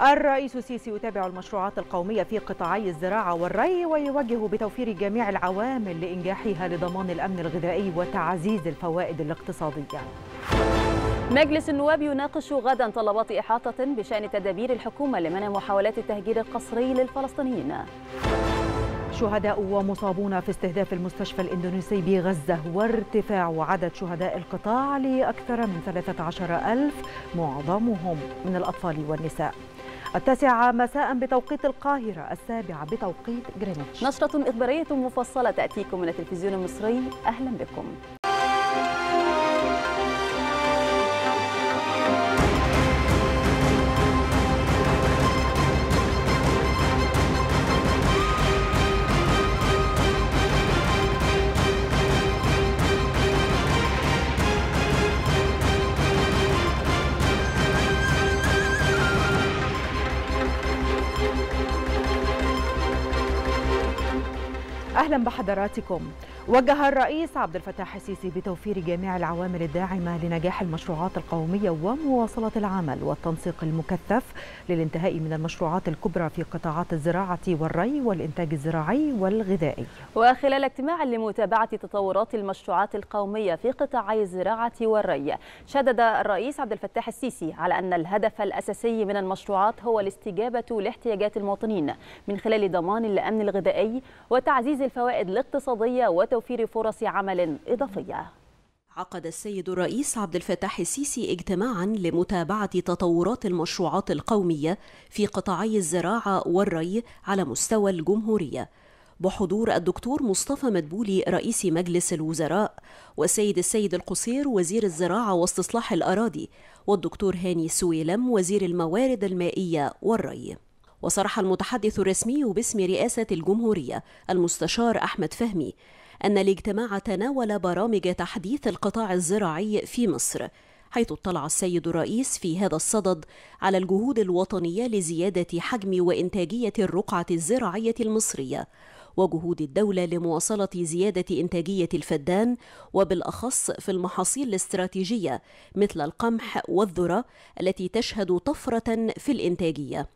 الرئيس السيسي يتابع المشروعات القومية في قطاعي الزراعة والري ويوجه بتوفير جميع العوامل لإنجاحها لضمان الأمن الغذائي وتعزيز الفوائد الاقتصادية. مجلس النواب يناقش غدا طلبات إحاطة بشأن تدابير الحكومة لمنع محاولات التهجير القسري للفلسطينيين. شهداء ومصابون في استهداف المستشفى الإندونيسي بغزة وارتفاع عدد شهداء القطاع لأكثر من 13 ألف معظمهم من الأطفال والنساء. التاسعة مساء بتوقيت القاهرة السابعة بتوقيت جرينتش نشرة إخبارية مفصلة تأتيكم من التلفزيون المصري أهلا بكم. أهلا بحضراتكم. وجه الرئيس عبد الفتاح السيسي بتوفير جميع العوامل الداعمة لنجاح المشروعات القومية ومواصلة العمل والتنسيق المكثف للانتهاء من المشروعات الكبرى في قطاعات الزراعة والري والإنتاج الزراعي والغذائي. وخلال اجتماع لمتابعة تطورات المشروعات القومية في قطاعي الزراعة والري شدد الرئيس عبد الفتاح السيسي على أن الهدف الأساسي من المشروعات هو الاستجابة لاحتياجات المواطنين من خلال ضمان الأمن الغذائي وتعزيز الفوائد الاقتصادية وتوفير فرص عمل إضافية. عقد السيد الرئيس عبد الفتاح السيسي اجتماعا لمتابعة تطورات المشروعات القومية في قطاعي الزراعة والري على مستوى الجمهورية. بحضور الدكتور مصطفى مدبولي رئيس مجلس الوزراء والسيد السيد القصير وزير الزراعة واستصلاح الأراضي والدكتور هاني سويلم وزير الموارد المائية والري. وصرح المتحدث الرسمي باسم رئاسة الجمهورية المستشار أحمد فهمي أن الاجتماع تناول برامج تحديث القطاع الزراعي في مصر حيث اطلع السيد الرئيس في هذا الصدد على الجهود الوطنية لزيادة حجم وإنتاجية الرقعة الزراعية المصرية وجهود الدولة لمواصلة زيادة إنتاجية الفدان وبالأخص في المحاصيل الاستراتيجية مثل القمح والذرة التي تشهد طفرة في الإنتاجية.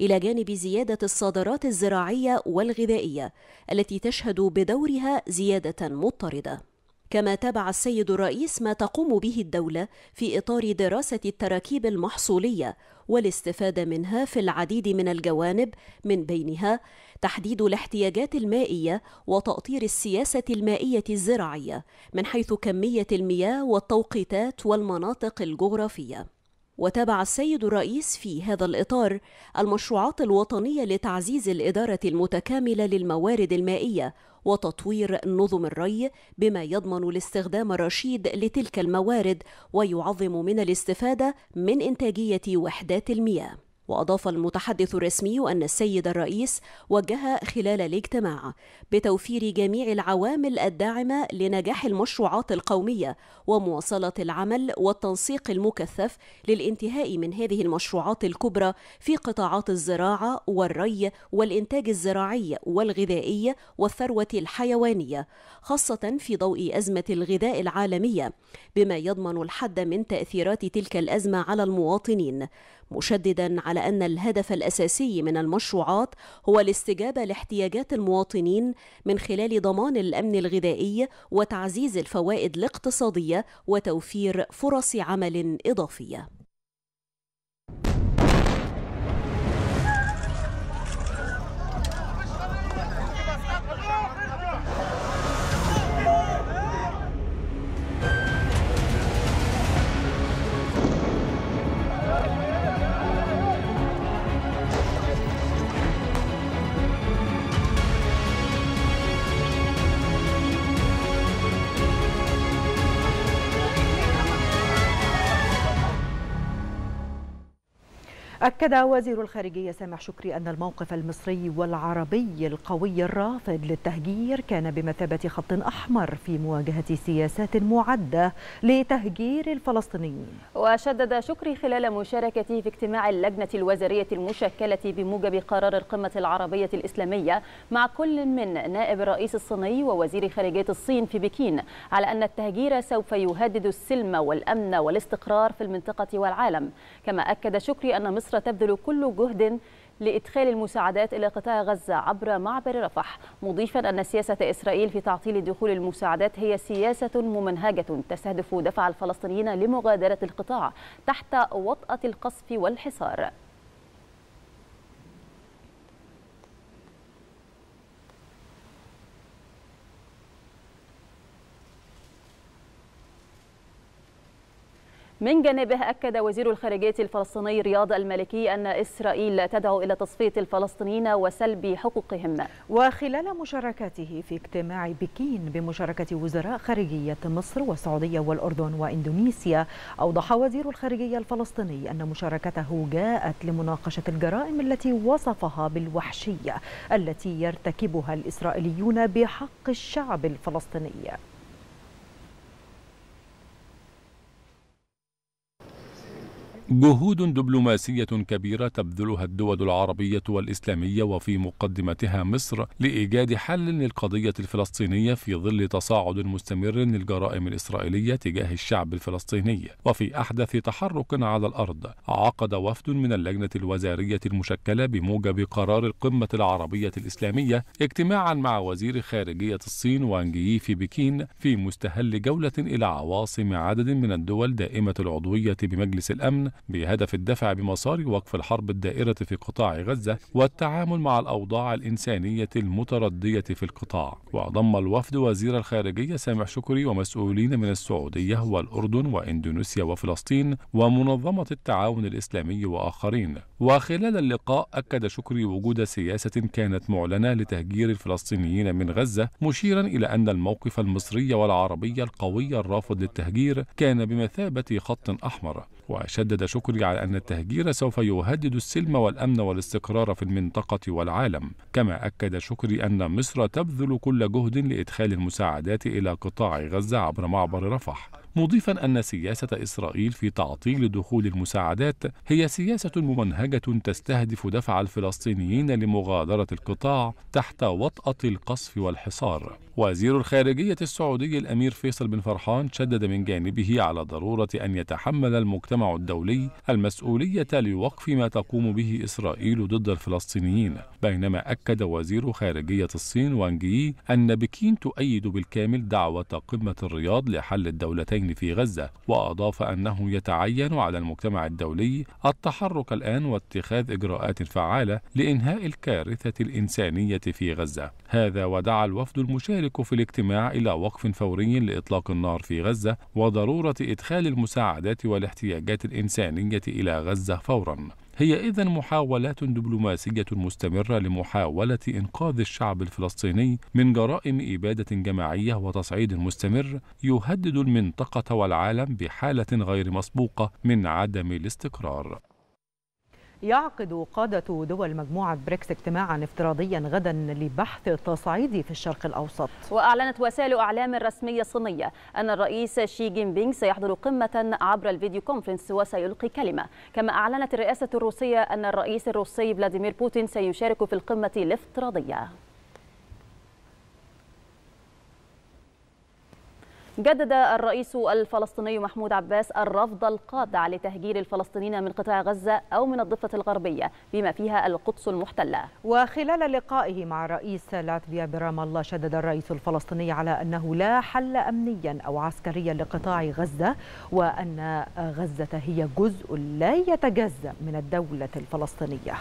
إلى جانب زيادة الصادرات الزراعية والغذائية التي تشهد بدورها زيادة مضطردة. كما تابع السيد الرئيس ما تقوم به الدولة في إطار دراسة التراكيب المحصولية والاستفادة منها في العديد من الجوانب من بينها تحديد الاحتياجات المائية وتأطير السياسة المائية الزراعية من حيث كمية المياه والتوقيتات والمناطق الجغرافية. وتابع السيد الرئيس في هذا الإطار المشروعات الوطنية لتعزيز الإدارة المتكاملة للموارد المائية وتطوير نظم الري بما يضمن الاستخدام الرشيد لتلك الموارد ويعظم من الاستفادة من إنتاجية وحدات المياه. وأضاف المتحدث الرسمي أن السيد الرئيس وجه خلال الاجتماع بتوفير جميع العوامل الداعمة لنجاح المشروعات القومية ومواصلة العمل والتنسيق المكثف للانتهاء من هذه المشروعات الكبرى في قطاعات الزراعة والري والإنتاج الزراعي والغذائي والثروة الحيوانية خاصة في ضوء أزمة الغذاء العالمية بما يضمن الحد من تأثيرات تلك الأزمة على المواطنين. مشددا على أن الهدف الأساسي من المشروعات هو الاستجابة لاحتياجات المواطنين من خلال ضمان الأمن الغذائي وتعزيز الفوائد الاقتصادية وتوفير فرص عمل إضافية. أكد وزير الخارجية سامح شكري أن الموقف المصري والعربي القوي الرافض للتهجير كان بمثابة خط أحمر في مواجهة سياسات معدة لتهجير الفلسطينيين. وشدد شكري خلال مشاركته في اجتماع اللجنة الوزارية المشكلة بموجب قرار القمة العربية الإسلامية مع كل من نائب الرئيس الصيني ووزير خارجية الصين في بكين على أن التهجير سوف يهدد السلم والأمن والاستقرار في المنطقة والعالم. كما أكد شكري أن مصر تبذل كل جهد لإدخال المساعدات إلى قطاع غزة عبر معبر رفح. مضيفا أن سياسة إسرائيل في تعطيل دخول المساعدات هي سياسة ممنهجة تستهدف دفع الفلسطينيين لمغادرة القطاع تحت وطأة القصف والحصار. من جانبه أكد وزير الخارجية الفلسطيني رياض المالكي أن إسرائيل تدعو إلى تصفية الفلسطينيين وسلب حقوقهم. وخلال مشاركته في اجتماع بكين بمشاركة وزراء خارجية مصر والسعودية والأردن وإندونيسيا أوضح وزير الخارجية الفلسطيني أن مشاركته جاءت لمناقشة الجرائم التي وصفها بالوحشية التي يرتكبها الإسرائيليون بحق الشعب الفلسطيني. جهود دبلوماسية كبيرة تبذلها الدول العربية والإسلامية وفي مقدمتها مصر لإيجاد حل للقضية الفلسطينية في ظل تصاعد مستمر للجرائم الإسرائيلية تجاه الشعب الفلسطيني. وفي أحدث تحرك على الأرض عقد وفد من اللجنة الوزارية المشكلة بموجب قرار القمة العربية الإسلامية اجتماعا مع وزير خارجية الصين وانج يي في بكين في مستهل جولة إلى عواصم عدد من الدول دائمة العضوية بمجلس الأمن بهدف الدفع بمسار وقف الحرب الدائرة في قطاع غزة والتعامل مع الأوضاع الإنسانية المتردية في القطاع. وضم الوفد وزير الخارجية سامح شكري ومسؤولين من السعودية والأردن وإندونيسيا وفلسطين ومنظمة التعاون الإسلامي وآخرين. وخلال اللقاء أكد شكري وجود سياسة كانت معلنة لتهجير الفلسطينيين من غزة مشيرا إلى أن الموقف المصري والعربي القوي الرافض للتهجير كان بمثابة خط أحمر. وشدد شكري على أن التهجير سوف يهدد السلم والأمن والاستقرار في المنطقة والعالم. كما أكد شكري أن مصر تبذل كل جهد لإدخال المساعدات إلى قطاع غزة عبر معبر رفح. مضيفا أن سياسة إسرائيل في تعطيل دخول المساعدات هي سياسة ممنهجة تستهدف دفع الفلسطينيين لمغادرة القطاع تحت وطأة القصف والحصار. وزير الخارجية السعودي الأمير فيصل بن فرحان شدد من جانبه على ضرورة أن يتحمل المجتمع الدولي المسؤولية لوقف ما تقوم به إسرائيل ضد الفلسطينيين. بينما أكد وزير خارجية الصين وانج يي أن بكين تؤيد بالكامل دعوة قمة الرياض لحل الدولتين في غزة وأضاف أنه يتعين على المجتمع الدولي التحرك الآن واتخاذ إجراءات فعالة لإنهاء الكارثة الإنسانية في غزة. هذا ودعا الوفد المشارك في الاجتماع إلى وقف فوري لإطلاق النار في غزة وضرورة إدخال المساعدات والاحتياجات الإنسانية إلى غزة فورا هي إذا محاولات دبلوماسية مستمرة لمحاولة إنقاذ الشعب الفلسطيني من جرائم إبادة جماعية وتصعيد مستمر يهدد المنطقة والعالم بحالة غير مسبوقة من عدم الاستقرار. يعقد قادة دول مجموعة بريكس اجتماعا افتراضيا غدا لبحث التصعيد في الشرق الأوسط. وأعلنت وسائل أعلام رسمية صينية أن الرئيس شي جين بينغ سيحضر قمة عبر ال video conference وسيلقي كلمة. كما أعلنت الرئاسة الروسية أن الرئيس الروسي فلاديمير بوتين سيشارك في القمة الافتراضية. جدد الرئيس الفلسطيني محمود عباس الرفض القاطع لتهجير الفلسطينيين من قطاع غزة أو من الضفة الغربية بما فيها القدس المحتلة. وخلال لقائه مع رئيس لاتفيا برام الله شدد الرئيس الفلسطيني على أنه لا حل أمنيا أو عسكريا لقطاع غزة وأن غزة هي جزء لا يتجزأ من الدولة الفلسطينية.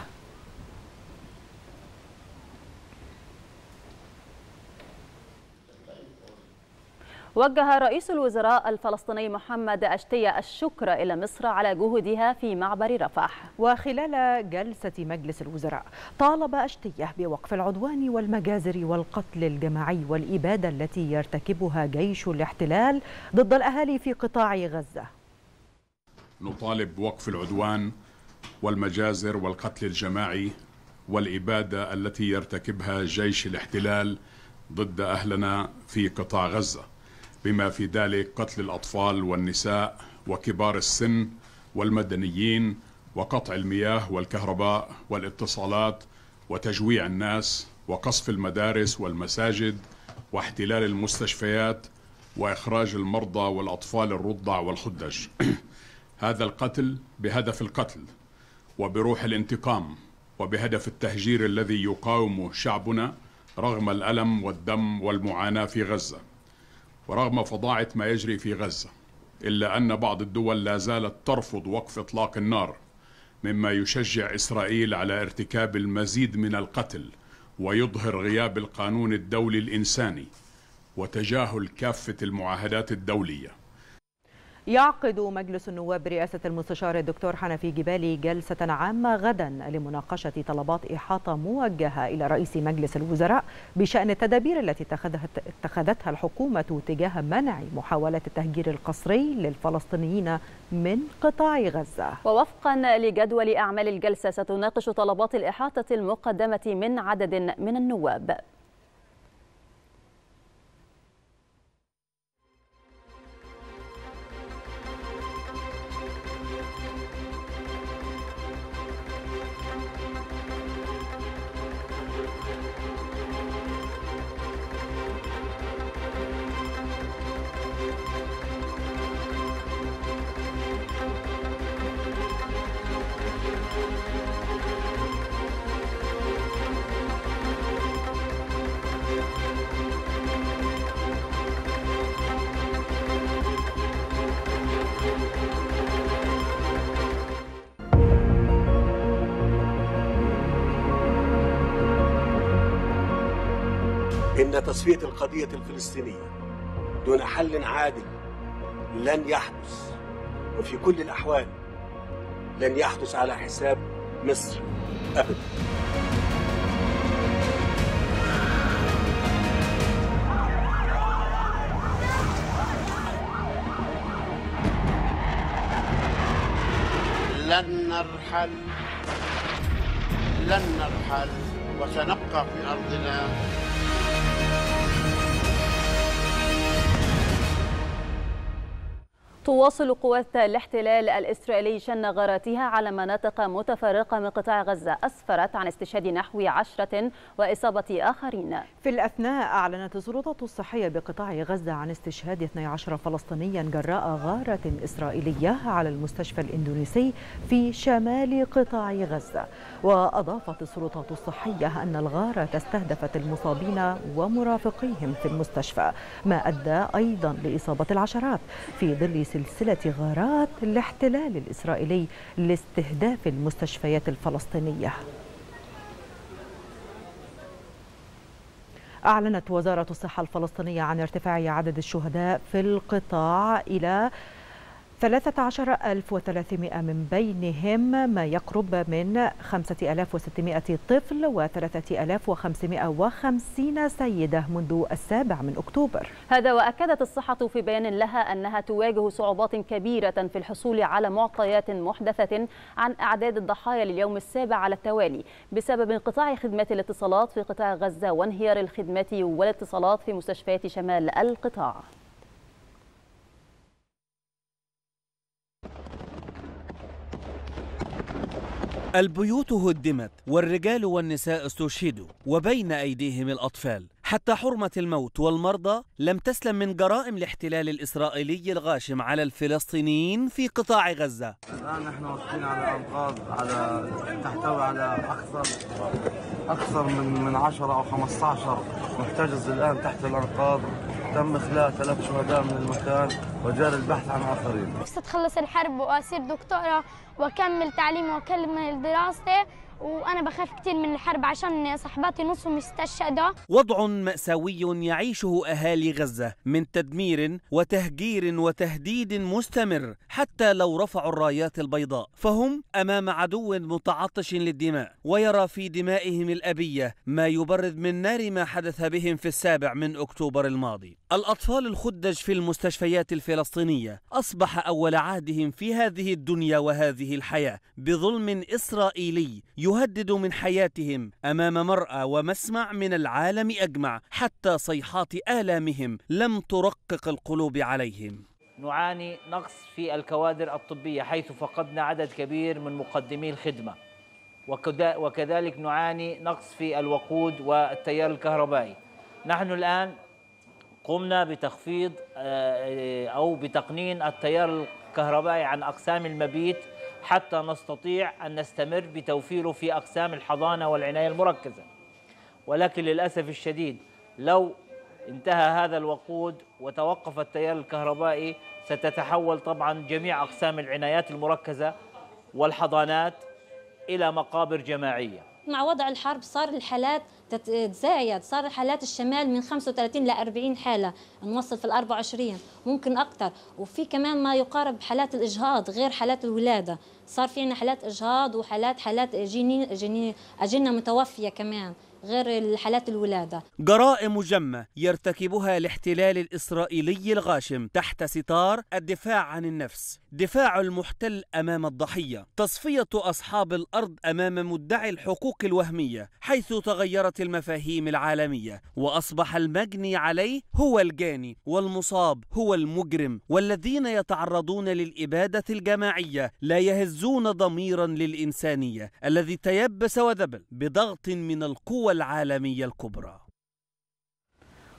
وجه رئيس الوزراء الفلسطيني محمد أشتية الشكر إلى مصر على جهودها في معبر رفح. وخلال جلسة مجلس الوزراء طالب أشتية بوقف العدوان والمجازر والقتل الجماعي والإبادة التي يرتكبها جيش الاحتلال ضد الأهالي في قطاع غزة. نطالب بوقف العدوان والمجازر والقتل الجماعي والإبادة التي يرتكبها جيش الاحتلال ضد أهلنا في قطاع غزة. بما في ذلك قتل الأطفال والنساء وكبار السن والمدنيين وقطع المياه والكهرباء والاتصالات وتجويع الناس وقصف المدارس والمساجد واحتلال المستشفيات وإخراج المرضى والأطفال الرضع والخدج. هذا القتل بهدف القتل وبروح الانتقام وبهدف التهجير الذي يقاومه شعبنا رغم الألم والدم والمعاناة في غزة. ورغم فظاعة ما يجري في غزة إلا أن بعض الدول لا زالت ترفض وقف إطلاق النار مما يشجع إسرائيل على ارتكاب المزيد من القتل ويظهر غياب القانون الدولي الإنساني وتجاهل كافة المعاهدات الدولية. يعقد مجلس النواب برئاسة المستشار الدكتور حنفي جبالي جلسة عامة غدا لمناقشة طلبات إحاطة موجهة إلى رئيس مجلس الوزراء بشأن التدابير التي اتخذتها الحكومة تجاه منع محاولة التهجير القسري للفلسطينيين من قطاع غزة. ووفقا لجدول أعمال الجلسة ستناقش طلبات الإحاطة المقدمة من عدد من النواب. تصفية القضية الفلسطينية دون حل عادل لن يحدث وفي كل الأحوال لن يحدث على حساب مصر أبدا. لن نرحل لن نرحل وسنبقى في أرضنا. تواصل قوات الاحتلال الإسرائيلي شن غاراتها على مناطق متفرقة من قطاع غزة أسفرت عن استشهاد نحو عشرة وإصابة آخرين. في الأثناء أعلنت السلطات الصحية بقطاع غزة عن استشهاد 12 فلسطينيا جراء غارة إسرائيلية على المستشفى الإندونيسي في شمال قطاع غزة. وأضافت السلطات الصحية أن الغارة استهدفت المصابين ومرافقيهم في المستشفى ما أدى أيضا لإصابة العشرات في ظل سلسلة غارات الاحتلال الإسرائيلي لاستهداف المستشفيات الفلسطينية. أعلنت وزارة الصحة الفلسطينية عن ارتفاع عدد الشهداء في القطاع إلى 13300 من بينهم ما يقرب من 5600 طفل و 3550 سيدة منذ السابع من أكتوبر. هذا وأكدت الصحة في بيان لها أنها تواجه صعوبات كبيرة في الحصول على معطيات محدثة عن أعداد الضحايا لليوم السابع على التوالي بسبب انقطاع خدمات الاتصالات في قطاع غزة وانهيار الخدمات والاتصالات في مستشفيات شمال القطاع. البيوت هدمت والرجال والنساء استشهدوا وبين أيديهم الأطفال. حتى حرمة الموت والمرضى لم تسلم من جرائم الاحتلال الإسرائيلي الغاشم على الفلسطينيين في قطاع غزة. الآن نحن واقفين على أنقاض على تحتوي على أكثر أكثر من من 10 أو 15 محتجز الآن تحت الأنقاض. تم إخلاء ثلاث شهداء من المكان وجاري البحث عن آخرين. نفسي أتخلص الحرب وأصير دكتورة وأكمل تعليمي وأكمل دراستي. وأنا بخاف كثير من الحرب عشان صحباتي نصهم استشهدوا وضع مأساوي يعيشه أهالي غزة من تدمير وتهجير وتهديد مستمر حتى لو رفعوا الرايات البيضاء. فهم أمام عدو متعطش للدماء ويرى في دمائهم الأبية ما يبرد من نار ما حدث بهم في السابع من أكتوبر الماضي. الأطفال الخدج في المستشفيات الفلسطينية أصبح أول عهدهم في هذه الدنيا وهذه الحياة بظلم إسرائيلي يهدد من حياتهم أمام مرأى ومسمع من العالم أجمع حتى صيحات آلامهم لم ترقق القلوب عليهم. نعاني نقص في الكوادر الطبية حيث فقدنا عدد كبير من مقدمي الخدمة. وكذلك نعاني نقص في الوقود والتيار الكهربائي. نحن الآن قمنا بتخفيض أو بتقنين التيار الكهربائي عن أقسام المبيت حتى نستطيع أن نستمر بتوفيره في أقسام الحضانة والعناية المركزة. ولكن للأسف الشديد لو انتهى هذا الوقود وتوقف التيار الكهربائي ستتحول طبعا جميع أقسام العنايات المركزة والحضانات إلى مقابر جماعية. مع وضع الحرب صار الحالات تتزايد صار الحالات الشمال من 35 ل 40 حالة نوصل في ال 24 ممكن أكثر وفي كمان ما يقارب حالات الإجهاض غير حالات الولادة. صار في عنا حالات إجهاض وحالات حالات جنين جنين أجنة متوفية كمان. غير الحالات الولادة. جرائم جمة يرتكبها الاحتلال الإسرائيلي الغاشم تحت ستار الدفاع عن النفس. دفاع المحتل أمام الضحية. تصفية أصحاب الأرض أمام مدعي الحقوق الوهمية حيث تغيرت المفاهيم العالمية وأصبح المجني عليه هو الجاني والمصاب هو المجرم والذين يتعرضون للإبادة الجماعية لا يهزون ضميرا للإنسانية الذي تيبس وذبل بضغط من القوى العالمية الكبرى.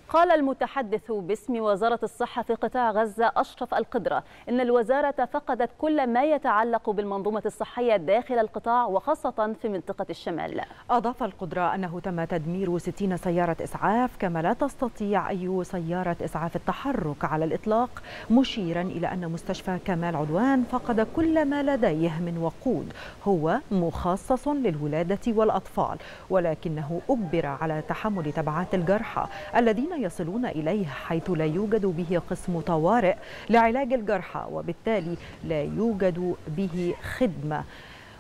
قال المتحدث باسم وزارة الصحة في قطاع غزة أشرف القدرة إن الوزارة فقدت كل ما يتعلق بالمنظومة الصحية داخل القطاع وخاصة في منطقة الشمال. أضاف القدرة أنه تم تدمير 60 سيارة إسعاف كما لا تستطيع أي سيارة إسعاف التحرك على الإطلاق مشيرا إلى أن مستشفى كمال عدوان فقد كل ما لديه من وقود هو مخصص للولادة والأطفال ولكنه أجبر على تحمل تبعات الجرحى الذين يصلون إليه حيث لا يوجد به قسم طوارئ لعلاج الجرحى وبالتالي لا يوجد به خدمة.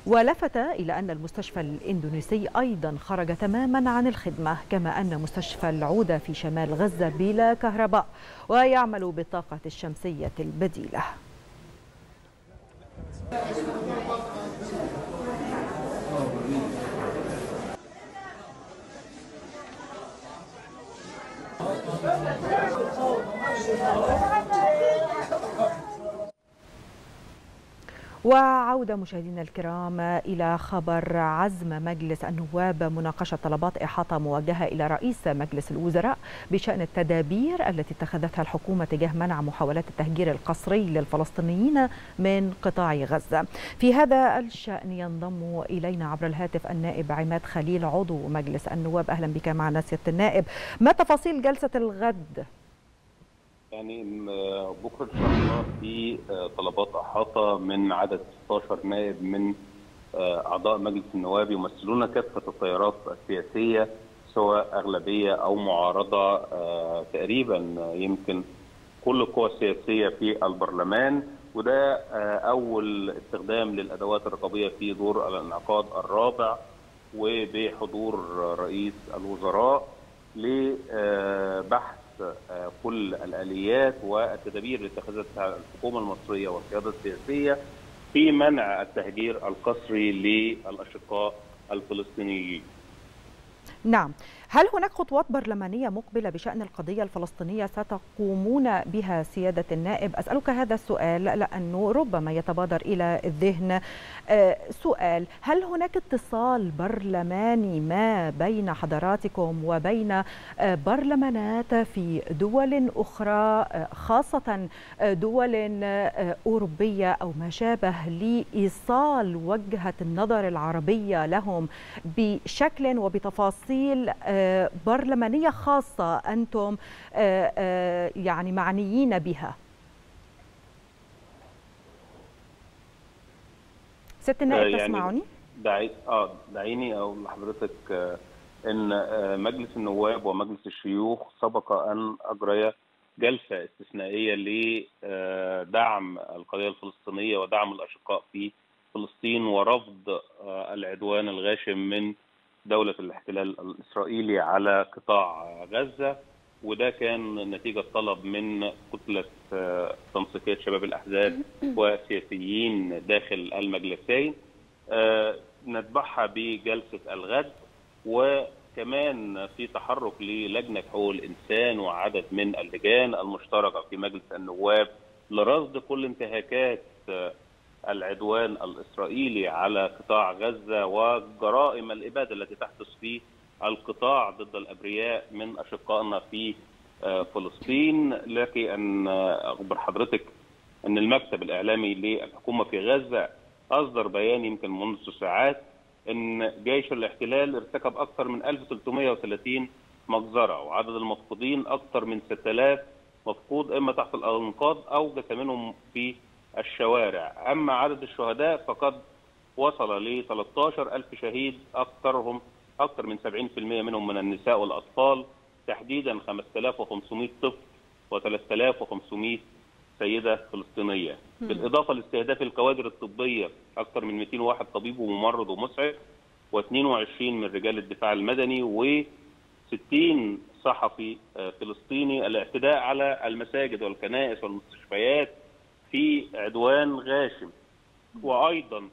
ولفت إلى أن المستشفى الإندونيسي أيضا خرج تماما عن الخدمة كما أن مستشفى العودة في شمال غزة بلا كهرباء ويعمل بالطاقة الشمسية البديلة. وعودة مشاهدينا الكرام إلى خبر عزم مجلس النواب مناقشة طلبات إحاطة موجهة إلى رئيس مجلس الوزراء بشأن التدابير التي اتخذتها الحكومة تجاه منع محاولات التهجير القسري للفلسطينيين من قطاع غزة. في هذا الشأن ينضم إلينا عبر الهاتف النائب عماد خليل عضو مجلس النواب. أهلا بك معنا سيادة النائب. ما تفاصيل جلسة الغد؟ يعني بكرة إن شاء الله في طلبات أحاطة من عدد 16 نائب من أعضاء مجلس النواب يمثلون كافة التيارات السياسية سواء أغلبية أو معارضة تقريبا يمكن كل القوى السياسية في البرلمان. وده أول استخدام للأدوات الرقابية في دور الانعقاد الرابع وبحضور رئيس الوزراء لبحث كل الآليات والتدابير اللي اتخذتها الحكومة المصرية والقيادة السياسية في منع التهجير القسري للأشقاء الفلسطينيين. نعم، هل هناك خطوات برلمانية مقبلة بشأن القضية الفلسطينية ستقومون بها سيادة النائب؟ أسألك هذا السؤال لأنه ربما يتبادر إلى الذهن سؤال هل هناك اتصال برلماني ما بين حضراتكم وبين برلمانات في دول أخرى خاصة دول أوروبية أو ما شابه لإيصال وجهة النظر العربية لهم بشكل وبتفاصيل برلمانية خاصة أنتم يعني معنيين بها ست النائب يعني تسمعني؟ دعي آه دعيني أقول لحضرتك آه إن آه مجلس النواب ومجلس الشيوخ سبق أن اجريا جلسة استثنائية لدعم القضية الفلسطينية ودعم الأشقاء في فلسطين ورفض آه العدوان الغاشم من دولة الاحتلال الإسرائيلي على قطاع غزة وده كان نتيجة طلب من كتلة تنسيقية شباب الأحزاب وسياسيين داخل المجلسين نتبعها بجلسة الغد وكمان في تحرك للجنة حقوق الإنسان وعدد من اللجان المشتركة في مجلس النواب لرصد كل انتهاكات العدوان الإسرائيلي على قطاع غزة وجرائم الإبادة التي تحدث في القطاع ضد الأبرياء من أشقائنا في فلسطين. لكن أن أخبر حضرتك أن المكتب الإعلامي للحكومة في غزة أصدر بيان يمكن منذ ساعات أن جيش الاحتلال ارتكب أكثر من 1330 مجزرة وعدد المفقودين أكثر من 6000 مفقود إما تحت الأنقاض أو جثمانهم في الشوارع. أما عدد الشهداء فقد وصل ل 13000 شهيد أكثرهم أكثر من 70% منهم من النساء والأطفال. تحديدا 5500 طفل و3500 سيدة فلسطينية. مم. بالإضافة لاستهداف الكوادر الطبية أكثر من 201 طبيب وممرض ومسعف و22 من رجال الدفاع المدني و 60 صحفي آه، فلسطيني. الاعتداء على المساجد والكنائس والمستشفيات في عدوان غاشم وأيضا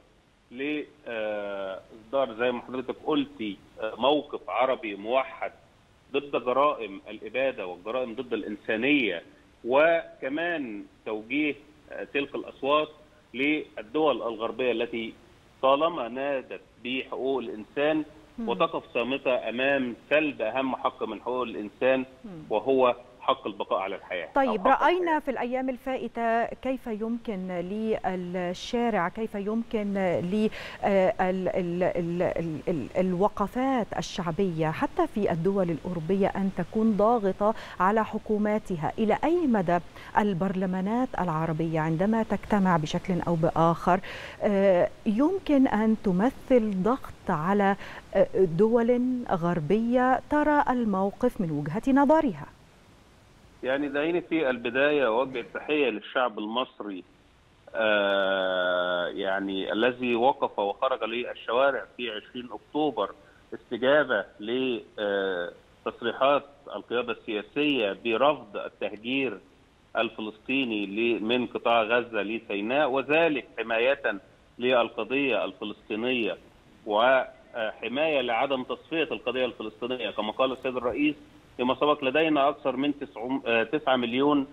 لاصدار زي ما حضرتك قلتي آه، موقف عربي موحد ضد جرائم الإبادة والجرائم ضد الإنسانية وكمان توجيه آه، تلك الأصوات للدول الغربية التي طالما نادت بحقوق الإنسان. وتقف صامته أمام سلب أهم حق من حقوق الإنسان وهو حق البقاء على الحياة طيب رأينا في الأيام الفائتة كيف يمكن للشارع كيف يمكن للوقفات الشعبية حتى في الدول الأوروبية أن تكون ضاغطة على حكوماتها. إلى أي مدى البرلمانات العربية عندما تجتمع بشكل أو بآخر آه، يمكن أن تمثل ضغط على آه، دول غربية ترى الموقف من وجهة نظرها؟ يعني دعيني في البداية أوجه التحية للشعب المصري آه يعني الذي وقف وخرج للشوارع في 20 أكتوبر استجابة لتصريحات القيادة السياسية برفض التهجير الفلسطيني من قطاع غزة لسيناء وذلك حماية للقضية الفلسطينية وحماية لعدم تصفية القضية الفلسطينية. كما قال السيد الرئيس فيما سبق لدينا أكثر من 9 مليون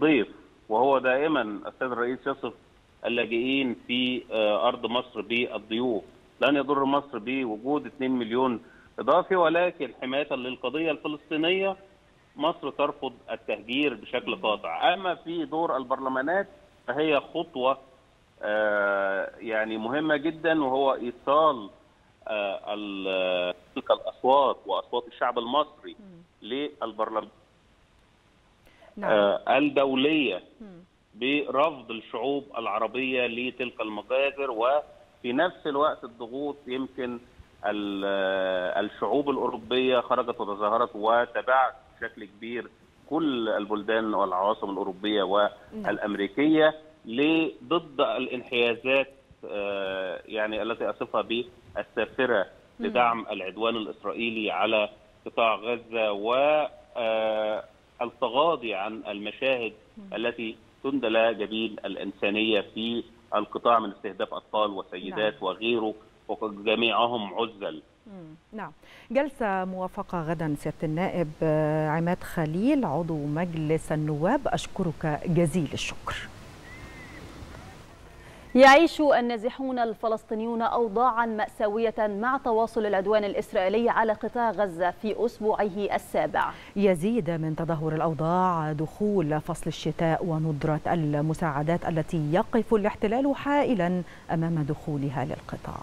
ضيف وهو دائما السيد الرئيس يصف اللاجئين في آه، أرض مصر بالضيوف. لن يضر مصر بوجود 2 مليون إضافي ولكن حماية للقضية الفلسطينية مصر ترفض التهجير بشكل قاطع. أما في دور البرلمانات فهي خطوة آه، يعني مهمة جدا وهو إيصال آه، ال- تلك الأصوات وأصوات الشعب المصري. للبرلمان. آه، الدولية برفض الشعوب العربية لتلك المجازر وفي نفس الوقت الضغوط يمكن آه، الشعوب الأوروبية خرجت وتظاهرت وتبعت بشكل كبير كل البلدان والعواصم الأوروبية والأمريكية ل- ضد الانحيازات آه، يعني التي أصفها بالسافرة لدعم العدوان الإسرائيلي على قطاع غزة والتغاضي عن المشاهد التي تندلى جبين الإنسانية في القطاع من استهداف أطفال وسيدات وغيره وجميعهم عزل. نعم. جلسة موافقة غدا سيادة النائب آه، عماد خليل عضو مجلس النواب. أشكرك جزيل الشكر. يعيش النازحون الفلسطينيون أوضاعا مأساوية مع تواصل العدوان الإسرائيلي على قطاع غزة في أسبوعه السابع. يزيد من تدهور الأوضاع دخول فصل الشتاء وندرة المساعدات التي يقف الاحتلال حائلا أمام دخولها للقطاع.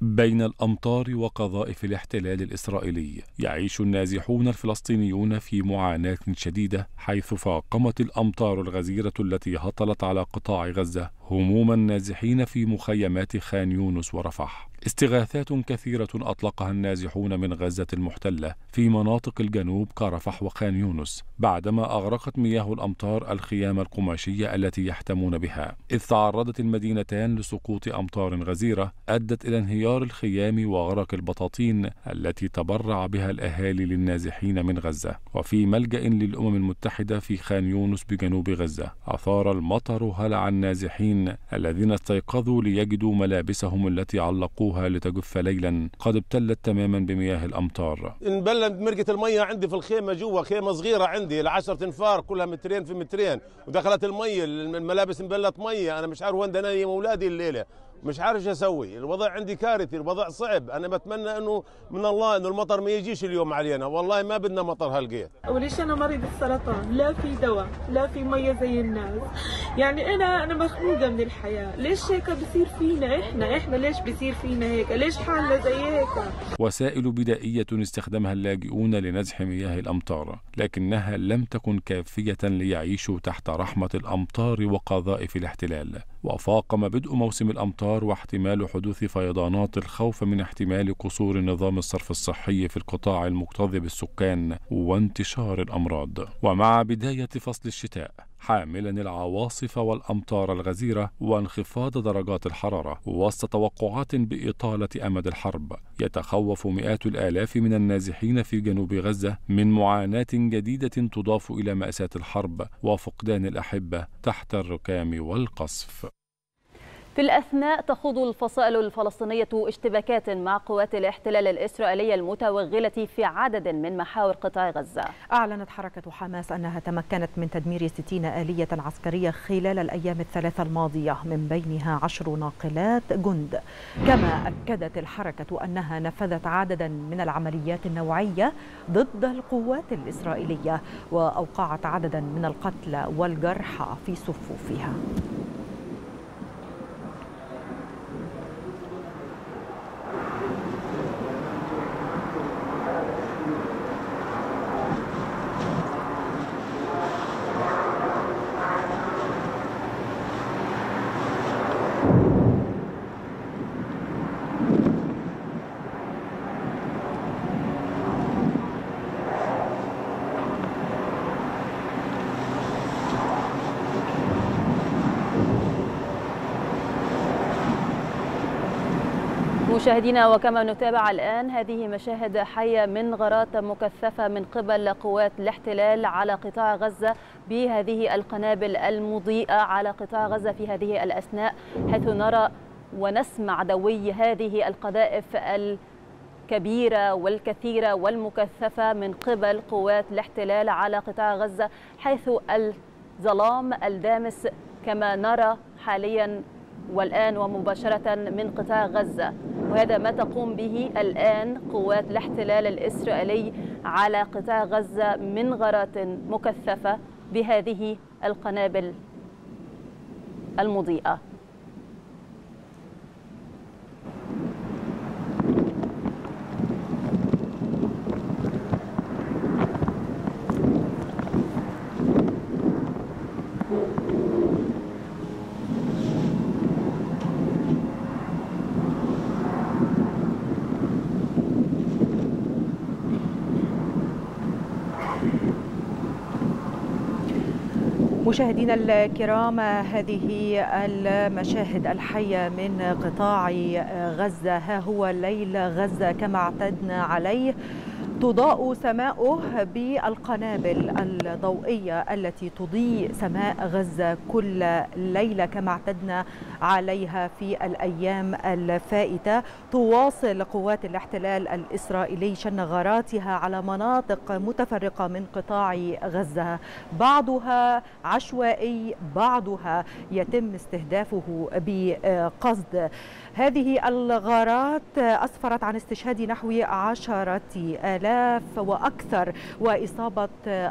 بين الأمطار وقذائف الاحتلال الإسرائيلي. يعيش النازحون الفلسطينيون في معاناة شديدة حيث فاقمت الأمطار الغزيرة التي هطلت على قطاع غزة هموم النازحين في مخيمات خان يونس ورفح. استغاثات كثيرة أطلقها النازحون من غزة المحتلة في مناطق الجنوب كرفح وخان يونس بعدما أغرقت مياه الأمطار الخيام القماشية التي يحتمون بها. إذ تعرضت المدينتان لسقوط أمطار غزيرة أدت إلى انهيار الخيام وغرق البطاطين التي تبرع بها الأهالي للنازحين من غزة. وفي ملجأ للأمم المتحدة في خان يونس بجنوب غزة أثار المطر هلع النازحين الذين استيقظوا ليجدوا ملابسهم التي علقوها لتجف ليلا. قد ابتلت تماما بمياه الأمطار. انبلت مرقة المية عندي في الخيمة جوا خيمة صغيرة عندي العشرة انفار كلها مترين في مترين. ودخلت المية الملابس انبلت مية أنا مش عارف وين بدي انيم أولادي الليلة. مش عارف إيش أسوي. الوضع عندي كارثي الوضع صعب. أنا بتمنى إنه من الله إنه المطر ما يجيش اليوم علينا. والله ما بدنا مطر هالقيت وليش أنا مريض السرطان. لا في دواء لا في مية زي الناس. يعني أنا أنا مخنوقة من الحياة. ليش هيك بصير فينا إحنا؟ إحنا ليش بصير فينا هيك؟ ليش حالنا زي هيك؟ وسائل بدائية استخدمها اللاجئون لنزح مياه الأمطار لكنها لم تكن كافية ليعيشوا تحت رحمة الأمطار وقذائف الاحتلال. وفاقم بدء موسم الأمطار واحتمال حدوث فيضانات الخوف من احتمال قصور نظام الصرف الصحي في القطاع المكتظ بالسكان وانتشار الأمراض. ومع بداية فصل الشتاء حاملا العواصف والأمطار الغزيرة وانخفاض درجات الحرارة وسط توقعات بإطالة أمد الحرب. يتخوف مئات الآلاف من النازحين في جنوب غزة من معاناة جديدة تضاف إلى مأساة الحرب وفقدان الأحبة تحت الركام والقصف. في الأثناء تخوض الفصائل الفلسطينية اشتباكات مع قوات الاحتلال الإسرائيلية المتوغلة في عدد من محاور قطاع غزة. أعلنت حركة حماس أنها تمكنت من تدمير 60 آلية عسكرية خلال الأيام الثلاثة الماضية من بينها عشر ناقلات جند. كما أكدت الحركة أنها نفذت عددا من العمليات النوعية ضد القوات الإسرائيلية وأوقعت عددا من القتلى والجرحى في صفوفها. مشاهدينا وكما نتابع الآن هذه مشاهد حية من غارات مكثفة من قبل قوات الاحتلال على قطاع غزة بهذه القنابل المضيئة على قطاع غزة في هذه الأثناء حيث نرى ونسمع دوي هذه القذائف الكبيرة والكثيرة والمكثفة من قبل قوات الاحتلال على قطاع غزة حيث الظلام الدامس كما نرى حاليا والآن ومباشرة من قطاع غزة. وهذا ما تقوم به الآن قوات الاحتلال الإسرائيلي على قطاع غزة من غارات مكثفة بهذه القنابل المضيئة. مشاهدينا الكرام هذه المشاهد الحية من قطاع غزة. ها هو ليل غزة كما اعتدنا عليه. تضاء سماؤه بالقنابل الضوئية التي تضيء سماء غزة كل ليلة كما اعتدنا عليها في الأيام الفائتة. تواصل قوات الاحتلال الإسرائيلي شن غاراتها على مناطق متفرقة من قطاع غزة. بعضها عشوائي بعضها يتم استهدافه بقصد. هذه الغارات أسفرت عن استشهاد نحو عشرة آلاف وأكثر وإصابة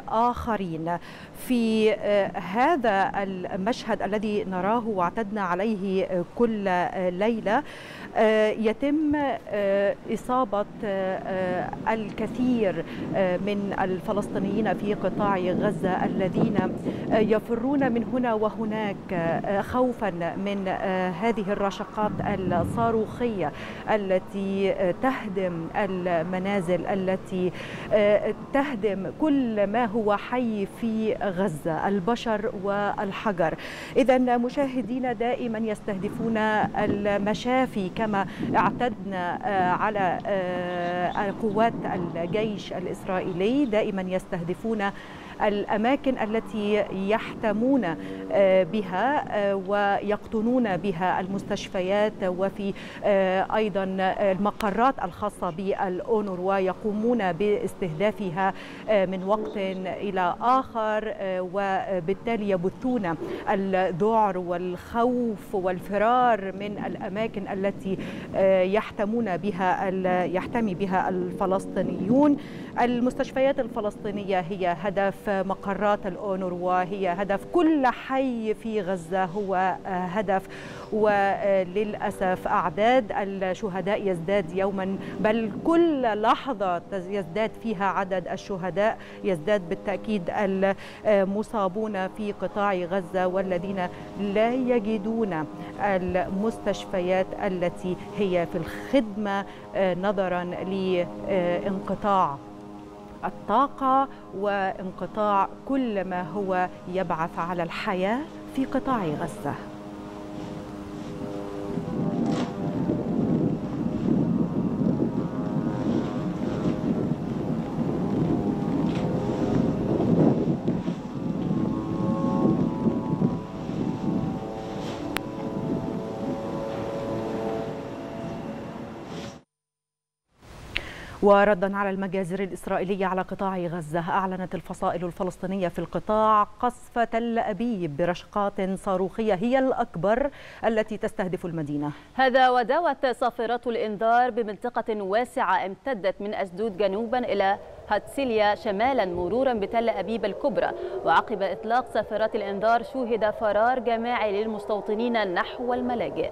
آخرين. في هذا المشهد الذي نراه واعتدنا عليه كل ليلة يتم إصابة الكثير من الفلسطينيين في قطاع غزة الذين يفرون من هنا وهناك خوفا من هذه الرشقات الصاروخية التي تهدم المنازل التي تهدم كل ما هو حي في غزة البشر والحجر. إذا مشاهدينا دائما يستهدفون المشافي كما اعتدنا على قوات الجيش الإسرائيلي. دائما يستهدفون الأماكن التي يحتمون بها ويقطنون بها المستشفيات وفي أيضا المقرات الخاصة بالأونر ويقومون باستهدافها من وقت إلى آخر وبالتالي يبثون الذعر والخوف والفرار من الأماكن التي يحتمون بها يحتمي بها الفلسطينيون. المستشفيات الفلسطينية هي هدف مقرات الأونر وهي هدف. كل حي في غزة هو هدف. وللأسف أعداد الشهداء يزداد يوما بل كل لحظة يزداد فيها عدد الشهداء. يزداد بالتأكيد المصابون في قطاع غزة والذين لا يجدون المستشفيات التي هي في الخدمة نظرا لانقطاع الطاقة وانقطاع كل ما هو يبعث على الحياة في قطاع غزة. وردا على المجازر الإسرائيلية على قطاع غزة أعلنت الفصائل الفلسطينية في القطاع قصف تل أبيب برشقات صاروخية هي الأكبر التي تستهدف المدينة. هذا وداوت صافرات الإنذار بمنطقة واسعة امتدت من أسدود جنوبا إلى هاتسيليا شمالا مرورا بتل أبيب الكبرى. وعقب إطلاق صافرات الإنذار شوهد فرار جماعي للمستوطنين نحو الملاجئ.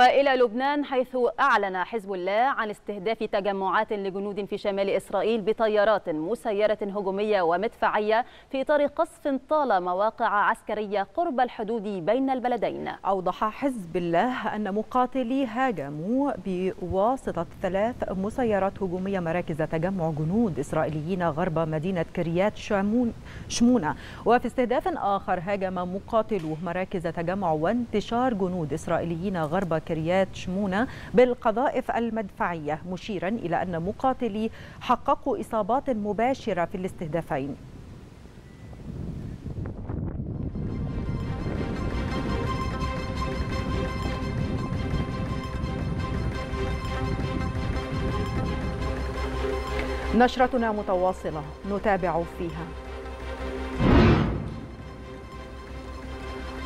وإلى لبنان حيث أعلن حزب الله عن استهداف تجمعات لجنود في شمال إسرائيل بطيارات مسيرة هجومية ومدفعية في إطار قصف طال مواقع عسكرية قرب الحدود بين البلدين. أوضح حزب الله أن مقاتلي هاجموا بواسطة ثلاث مسيرات هجومية مراكز تجمع جنود إسرائيليين غرب مدينة كريات شمون شمونة. وفي استهداف آخر هاجم مقاتلو مراكز تجمع وانتشار جنود إسرائيليين غرب كريات شمونة بالقذائف المدفعية مشيرا إلى أن مقاتلي حققوا إصابات مباشرة في الاستهدافين. نشرتنا متواصلة نتابع فيها.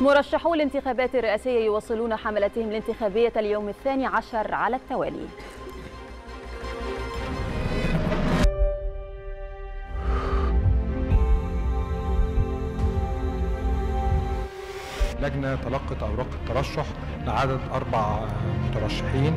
مرشحو الانتخابات الرئاسية يواصلون حملتهم الانتخابية اليوم الثاني عشر على التوالي. لجنة تلقت أوراق الترشح لعدد أربع مترشحين.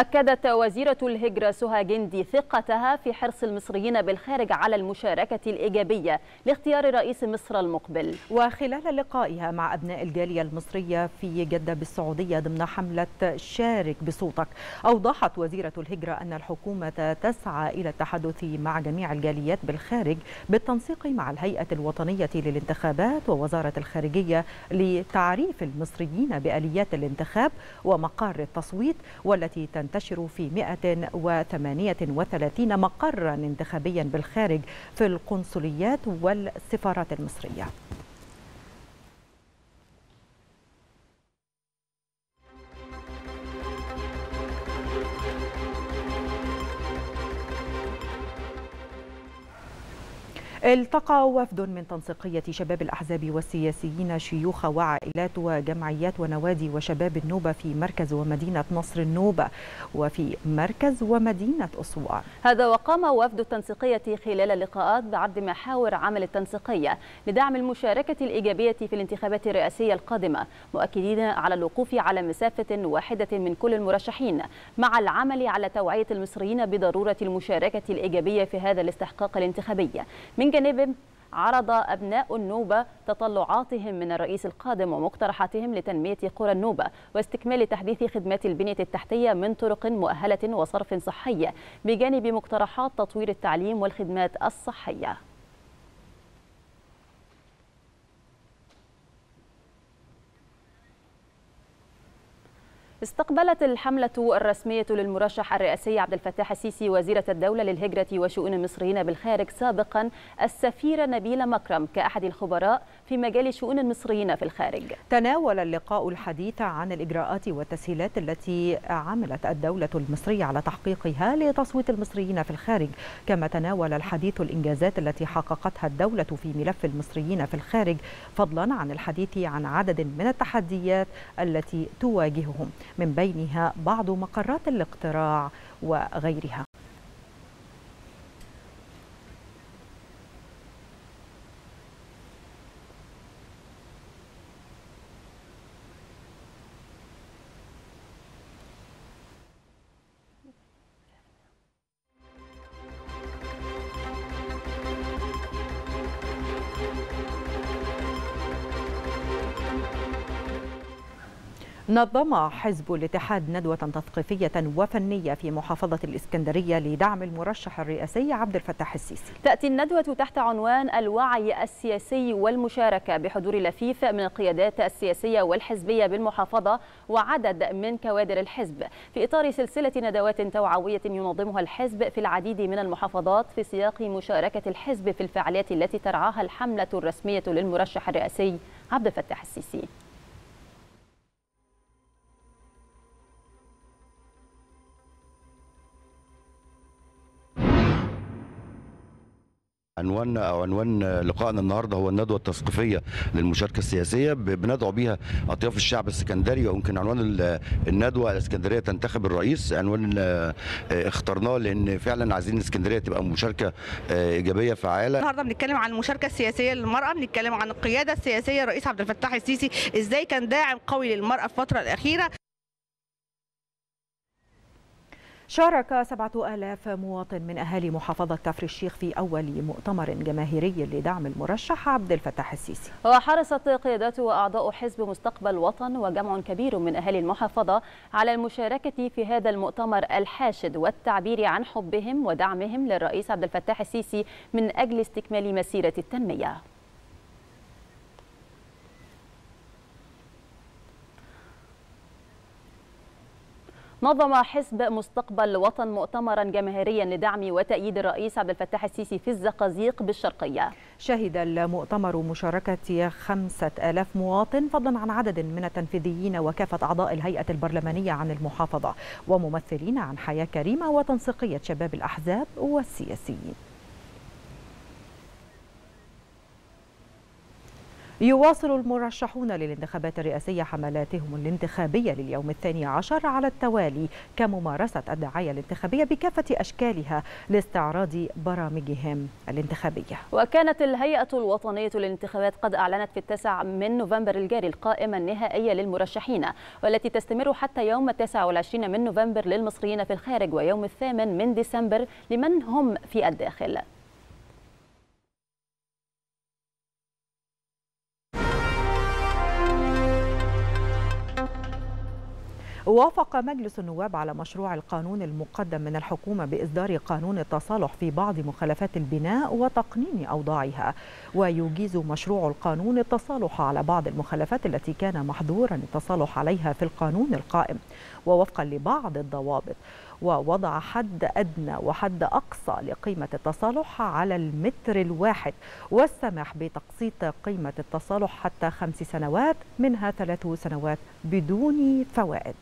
أكدت وزيرة الهجرة سهى جندي ثقتها في حرص المصريين بالخارج على المشاركة الإيجابية لاختيار رئيس مصر المقبل. وخلال لقائها مع أبناء الجالية المصرية في جدة بالسعودية ضمن حملة شارك بصوتك أوضحت وزيرة الهجرة أن الحكومة تسعى إلى التحدث مع جميع الجاليات بالخارج بالتنسيق مع الهيئة الوطنية للانتخابات ووزارة الخارجية لتعريف المصريين بآليات الانتخاب ومقار التصويت والتي تنتشر في 138 مقرا انتخابيا بالخارج في القنصليات والسفارات المصرية. التقى وفد من تنسيقية شباب الأحزاب والسياسيين شيوخ وعائلات وجمعيات ونوادي وشباب النوبة في مركز ومدينة نصر النوبة وفي مركز ومدينة أسوان. هذا وقام وفد التنسيقية خلال اللقاءات بعرض محاور عمل التنسيقية لدعم المشاركة الإيجابية في الانتخابات الرئاسية القادمة مؤكدين على الوقوف على مسافة واحدة من كل المرشحين مع العمل على توعية المصريين بضرورة المشاركة الإيجابية في هذا الاستحقاق الانتخابي. من جانب عرض أبناء النوبة تطلعاتهم من الرئيس القادم ومقترحاتهم لتنمية قرى النوبة واستكمال تحديث خدمات البنية التحتية من طرق مؤهلة وصرف صحي بجانب مقترحات تطوير التعليم والخدمات الصحية. استقبلت الحملة الرسمية للمرشح الرئاسي عبد الفتاح السيسي وزيرة الدولة للهجرة وشؤون المصريين بالخارج سابقا السفيرة نبيلة مكرم كأحد الخبراء في مجال شؤون المصريين في الخارج. تناول اللقاء الحديث عن الإجراءات والتسهيلات التي عملت الدولة المصرية على تحقيقها لتصويت المصريين في الخارج. كما تناول الحديث الإنجازات التي حققتها الدولة في ملف المصريين في الخارج فضلا عن الحديث عن عدد من التحديات التي تواجههم. من بينها بعض مقرات الاقتراع وغيرها. نظم حزب الاتحاد ندوة تثقيفية وفنية في محافظة الإسكندرية لدعم المرشح الرئاسي عبد الفتاح السيسي. تأتي الندوة تحت عنوان الوعي السياسي والمشاركة بحضور لفيف من القيادات السياسية والحزبية بالمحافظة وعدد من كوادر الحزب. في إطار سلسلة ندوات توعوية ينظمها الحزب في العديد من المحافظات في سياق مشاركة الحزب في الفعاليات التي ترعاها الحملة الرسمية للمرشح الرئاسي عبد الفتاح السيسي. عنوان أو عنوان لقائنا النهارده هو الندوة التثقيفية للمشاركة السياسية. بندعو بيها أطياف الشعب السكندري ويمكن عنوان الندوة الإسكندرية تنتخب الرئيس. عنوان اخترناه لأن فعلا عايزين الاسكندريه تبقى مشاركة إيجابية فعالة. النهارده بنتكلم عن المشاركة السياسية للمرأة بنتكلم عن القيادة السياسية الرئيس عبد الفتاح السيسي إزاي كان داعم قوي للمرأة في الفترة الأخيرة. شارك سبعة آلاف مواطن من أهالي محافظة كفر الشيخ في أول مؤتمر جماهيري لدعم المرشح عبد الفتاح السيسي. وحرصت قيادات وأعضاء حزب مستقبل وطن وجمع كبير من أهالي المحافظة على المشاركة في هذا المؤتمر الحاشد والتعبير عن حبهم ودعمهم للرئيس عبد الفتاح السيسي من أجل استكمال مسيرة التنمية. نظم حزب مستقبل وطن مؤتمرا جماهيريا لدعم وتأييد الرئيس عبد الفتاح السيسي في الزقازيق بالشرقية. شهد المؤتمر مشاركة خمسة ألاف مواطن فضلا عن عدد من التنفيذيين وكافة أعضاء الهيئة البرلمانية عن المحافظة وممثلين عن حياة كريمة وتنسيقية شباب الأحزاب والسياسيين. يواصل المرشحون للانتخابات الرئاسية حملاتهم الانتخابية لليوم الثاني عشر على التوالي كممارسة الدعاية الانتخابية بكافة أشكالها لاستعراض برامجهم الانتخابية. وكانت الهيئة الوطنية للانتخابات قد أعلنت في التاسع من نوفمبر الجاري القائمة النهائية للمرشحين والتي تستمر حتى يوم التاسع والعشرين من نوفمبر للمصريين في الخارج ويوم الثامن من ديسمبر لمن هم في الداخل. وافق مجلس النواب على مشروع القانون المقدم من الحكومة بإصدار قانون التصالح في بعض مخالفات البناء وتقنين أوضاعها. ويجيز مشروع القانون التصالح على بعض المخالفات التي كان محظورا التصالح عليها في القانون القائم. ووفقا لبعض الضوابط. ووضع حد أدنى وحد أقصى لقيمة التصالح على المتر الواحد. والسمح بتقسيط قيمة التصالح حتى خمس سنوات منها ثلاث سنوات بدون فوائد.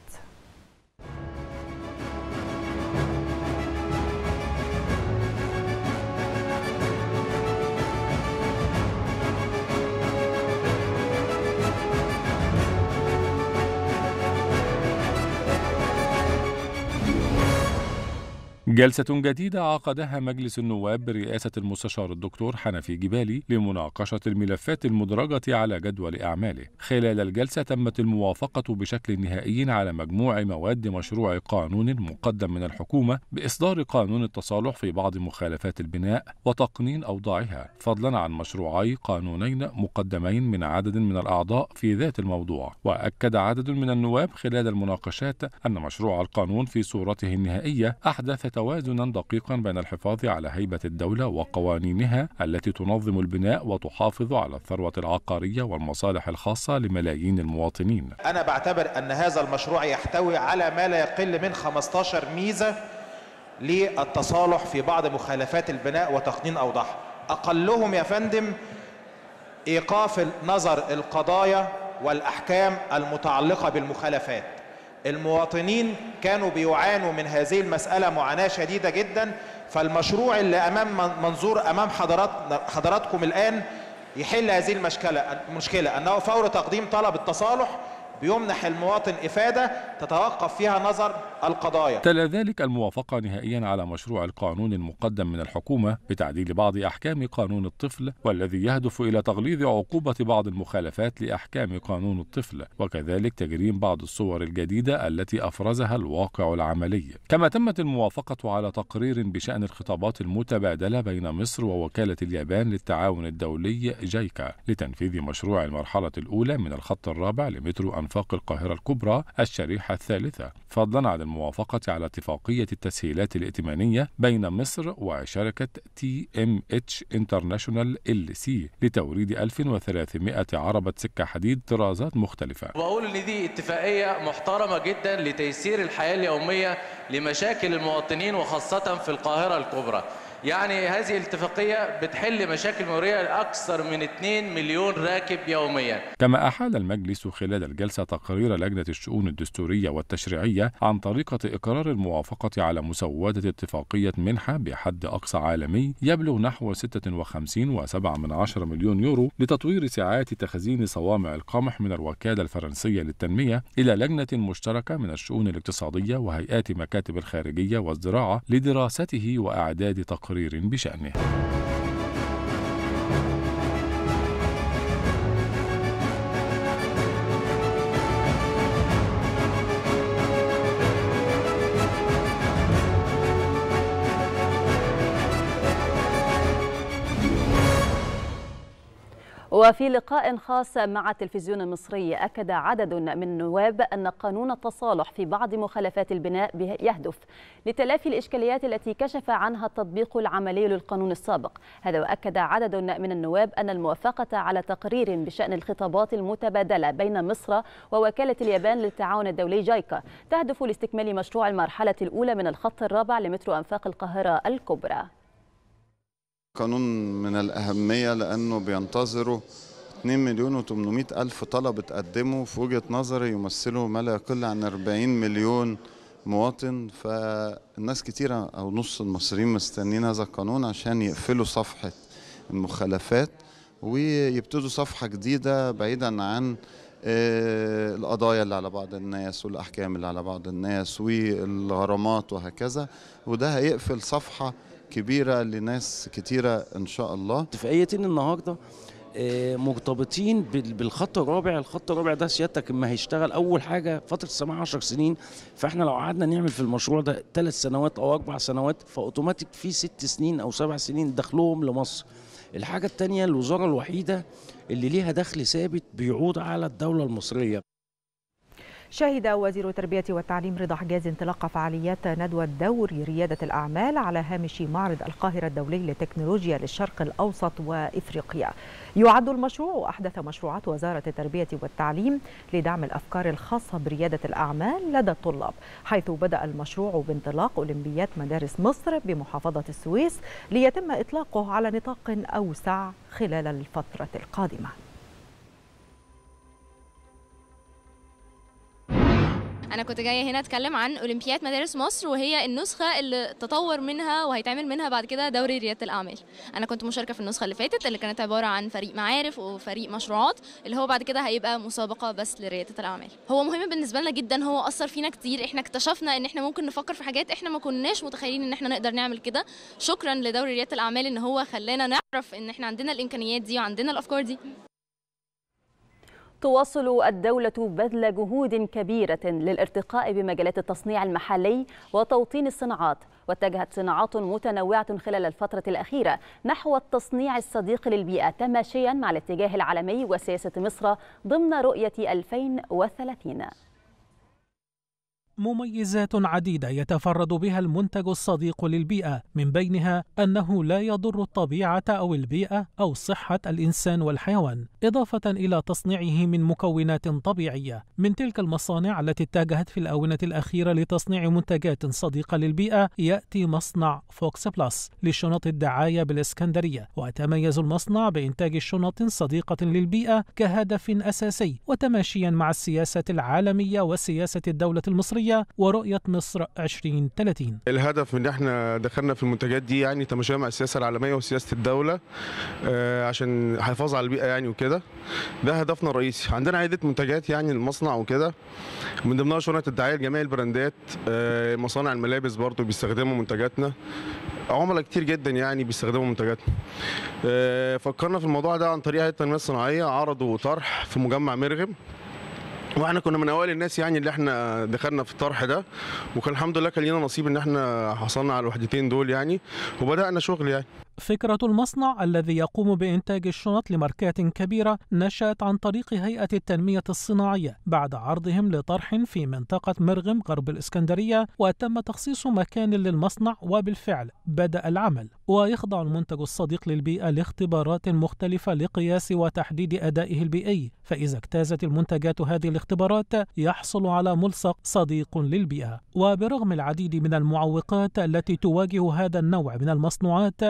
جلسة جديدة عقدها مجلس النواب برئاسة المستشار الدكتور حنفي جبالي لمناقشة الملفات المدرجة على جدول أعماله. خلال الجلسة تمت الموافقة بشكل نهائي على مجموع مواد مشروع قانون مقدم من الحكومة بإصدار قانون التصالح في بعض مخالفات البناء وتقنين أوضاعها، فضلا عن مشروعي قانونين مقدمين من عدد من الأعضاء في ذات الموضوع. وأكد عدد من النواب خلال المناقشات أن مشروع القانون في صورته النهائية أحدث توازنا دقيقا بين الحفاظ على هيبة الدولة وقوانينها التي تنظم البناء وتحافظ على الثروة العقارية والمصالح الخاصة لملايين المواطنين. أنا بعتبر أن هذا المشروع يحتوي على ما لا يقل من 15 ميزة للتصالح في بعض مخالفات البناء وتقنين أوضاعها. أقلهم يا فندم إيقاف نظر القضايا والأحكام المتعلقة بالمخالفات. المواطنين كانوا بيعانوا من هذه المسألة معاناة شديدة جدا. فالمشروع اللي أمام منظور أمام حضرات حضراتكم الآن يحل هذه المشكلة المشكلة. أنه فور تقديم طلب التصالح بيمنح المواطن إفادة تتوقف فيها نظر القضايا. تلا ذلك الموافقة نهائيا على مشروع القانون المقدم من الحكومة بتعديل بعض أحكام قانون الطفل والذي يهدف إلى تغليظ عقوبة بعض المخالفات لأحكام قانون الطفل وكذلك تجريم بعض الصور الجديدة التي أفرزها الواقع العملي. كما تمت الموافقة على تقرير بشأن الخطابات المتبادلة بين مصر ووكالة اليابان للتعاون الدولي جايكا لتنفيذ مشروع المرحلة الأولى من الخط الرابع لمترو أنفاق القاهرة الكبرى الشريحة الثالثة. فضلا عن الموافقة على اتفاقية التسهيلات الائتمانية بين مصر وشركة TMH International LLC لتوريد 1300 عربة سكة حديد طرازات مختلفة. وأقول إن دي اتفاقية محترمة جدا لتيسير الحياة اليومية لمشاكل المواطنين وخاصة في القاهرة الكبرى. يعني هذه الاتفاقية بتحل مشاكل مرورية لأكثر من 2 مليون راكب يوميا. كما أحال المجلس خلال الجلسة تقرير لجنة الشؤون الدستورية والتشريعية عن طريقة إقرار الموافقة على مسودة اتفاقية منحة بحد أقصى عالمي يبلغ نحو 56.7 مليون يورو لتطوير ساعات تخزين صوامع القمح من الوكالة الفرنسية للتنمية إلى لجنة مشتركة من الشؤون الاقتصادية وهيئات مكاتب الخارجية والزراعة لدراسته وإعداد تقرير. تقرير بشأنه. وفي لقاء خاص مع التلفزيون المصري أكد عدد من النواب أن قانون التصالح في بعض مخالفات البناء يهدف لتلافي الإشكاليات التي كشف عنها التطبيق العملي للقانون السابق. هذا وأكد عدد من النواب أن الموافقة على تقرير بشأن الخطابات المتبادلة بين مصر ووكالة اليابان للتعاون الدولي جايكا تهدف لاستكمال مشروع المرحلة الأولى من الخط الرابع لمترو أنفاق القاهرة الكبرى. قانون من الأهمية لأنه بينتظروا 2 مليون و800 ألف طلب اتقدموا في وجهة نظري يمثلوا ما لا يقل عن 40 مليون مواطن. فالناس كتيرة أو نص المصريين مستنين هذا القانون عشان يقفلوا صفحة المخالفات ويبتدوا صفحة جديدة بعيدا عن القضايا اللي على بعض الناس والأحكام اللي على بعض الناس والغرامات وهكذا. وده هيقفل صفحة كبيرة لناس كتيرة إن شاء الله. اتفاقيتين النهارده مرتبطين بالخط الرابع. الخط الرابع ده سيادتك اما هيشتغل أول حاجة فترة السماع 10 سنين. فإحنا لو قعدنا نعمل في المشروع ده ثلاث سنوات أو أربع سنوات فأوتوماتيك في ست سنين أو سبع سنين دخلهم لمصر. الحاجة الثانية الوزارة الوحيدة اللي ليها دخل ثابت بيعود على الدولة المصرية. شهد وزير التربية والتعليم رضا حجاز انطلاق فعاليات ندوة دوري ريادة الأعمال على هامش معرض القاهرة الدولي للتكنولوجيا للشرق الأوسط وإفريقيا. يعد المشروع أحدث مشروعات وزارة التربية والتعليم لدعم الأفكار الخاصة بريادة الأعمال لدى الطلاب حيث بدأ المشروع بانطلاق أولمبيات مدارس مصر بمحافظة السويس ليتم إطلاقه على نطاق أوسع خلال الفترة القادمة. أنا كنت جاية هنا أتكلم عن أولمبياد مدارس مصر وهي النسخة اللي تطور منها وهيتعمل منها بعد كده دوري ريادة الأعمال. أنا كنت مشاركة في النسخة اللي فاتت اللي كانت عبارة عن فريق معارف وفريق مشروعات اللي هو بعد كده هيبقى مسابقة بس لريادة الأعمال. هو مهم بالنسبة لنا جدا هو أثر فينا كتير. إحنا اكتشفنا إن إحنا ممكن نفكر في حاجات إحنا ما كناش متخيلين إن إحنا نقدر نعمل كده. شكرا لدوري ريادة الأعمال إن هو خلانا نعرف إن إحنا عندنا الإمكانيات دي وعندنا الأفكار دي. تواصل الدولة بذل جهود كبيرة للارتقاء بمجالات التصنيع المحلي وتوطين الصناعات. واتجهت صناعات متنوعة خلال الفترة الأخيرة نحو التصنيع الصديق للبيئة تماشيا مع الاتجاه العالمي وسياسة مصر ضمن رؤية 2030 مميزات عديدة يتفرد بها المنتج الصديق للبيئة من بينها أنه لا يضر الطبيعة أو البيئة أو صحة الإنسان والحيوان إضافة إلى تصنيعه من مكونات طبيعية. من تلك المصانع التي اتجهت في الآونة الأخيرة لتصنيع منتجات صديقة للبيئة يأتي مصنع Fox Plus لشنط الدعاية بالإسكندرية. ويتميز المصنع بإنتاج شنط صديقة للبيئة كهدف أساسي وتماشيا مع السياسة العالمية وسياسة الدولة المصرية. ورؤية مصر 2030 الهدف من إحنا دخلنا في المنتجات دي يعني تماشيا مع السياسة العالمية وسياسة الدولة آه، عشان حفاظ على البيئة يعني وكده. ده هدفنا الرئيسي. عندنا عدة منتجات يعني المصنع وكده. من ضمنها شنط الدعاية لجميع البراندات آه، مصانع الملابس برضو بيستخدموا منتجاتنا. عملاء كتير جدا يعني بيستخدموا منتجاتنا. آه، فكرنا في الموضوع ده عن طريق التنميه الصناعية عرضوا طرح في مجمع مرغم. وإحنا كنا من اوائل الناس يعني اللي إحنا دخلنا في الطرح ده وكان الحمد لله كان لينا نصيب ان إحنا حصلنا على الوحدتين دول يعني وبدأنا شغل يعني. فكرة المصنع الذي يقوم بإنتاج الشنط لماركات كبيرة نشأت عن طريق هيئة التنمية الصناعية بعد عرضهم لطرح في منطقة مرغم غرب الإسكندرية وتم تخصيص مكان للمصنع وبالفعل بدأ العمل. ويخضع المنتج الصديق للبيئة لاختبارات مختلفة لقياس وتحديد أدائه البيئي. فإذا اجتازت المنتجات هذه الاختبارات يحصل على ملصق صديق للبيئة. وبرغم العديد من المعوقات التي تواجه هذا النوع من المصنوعات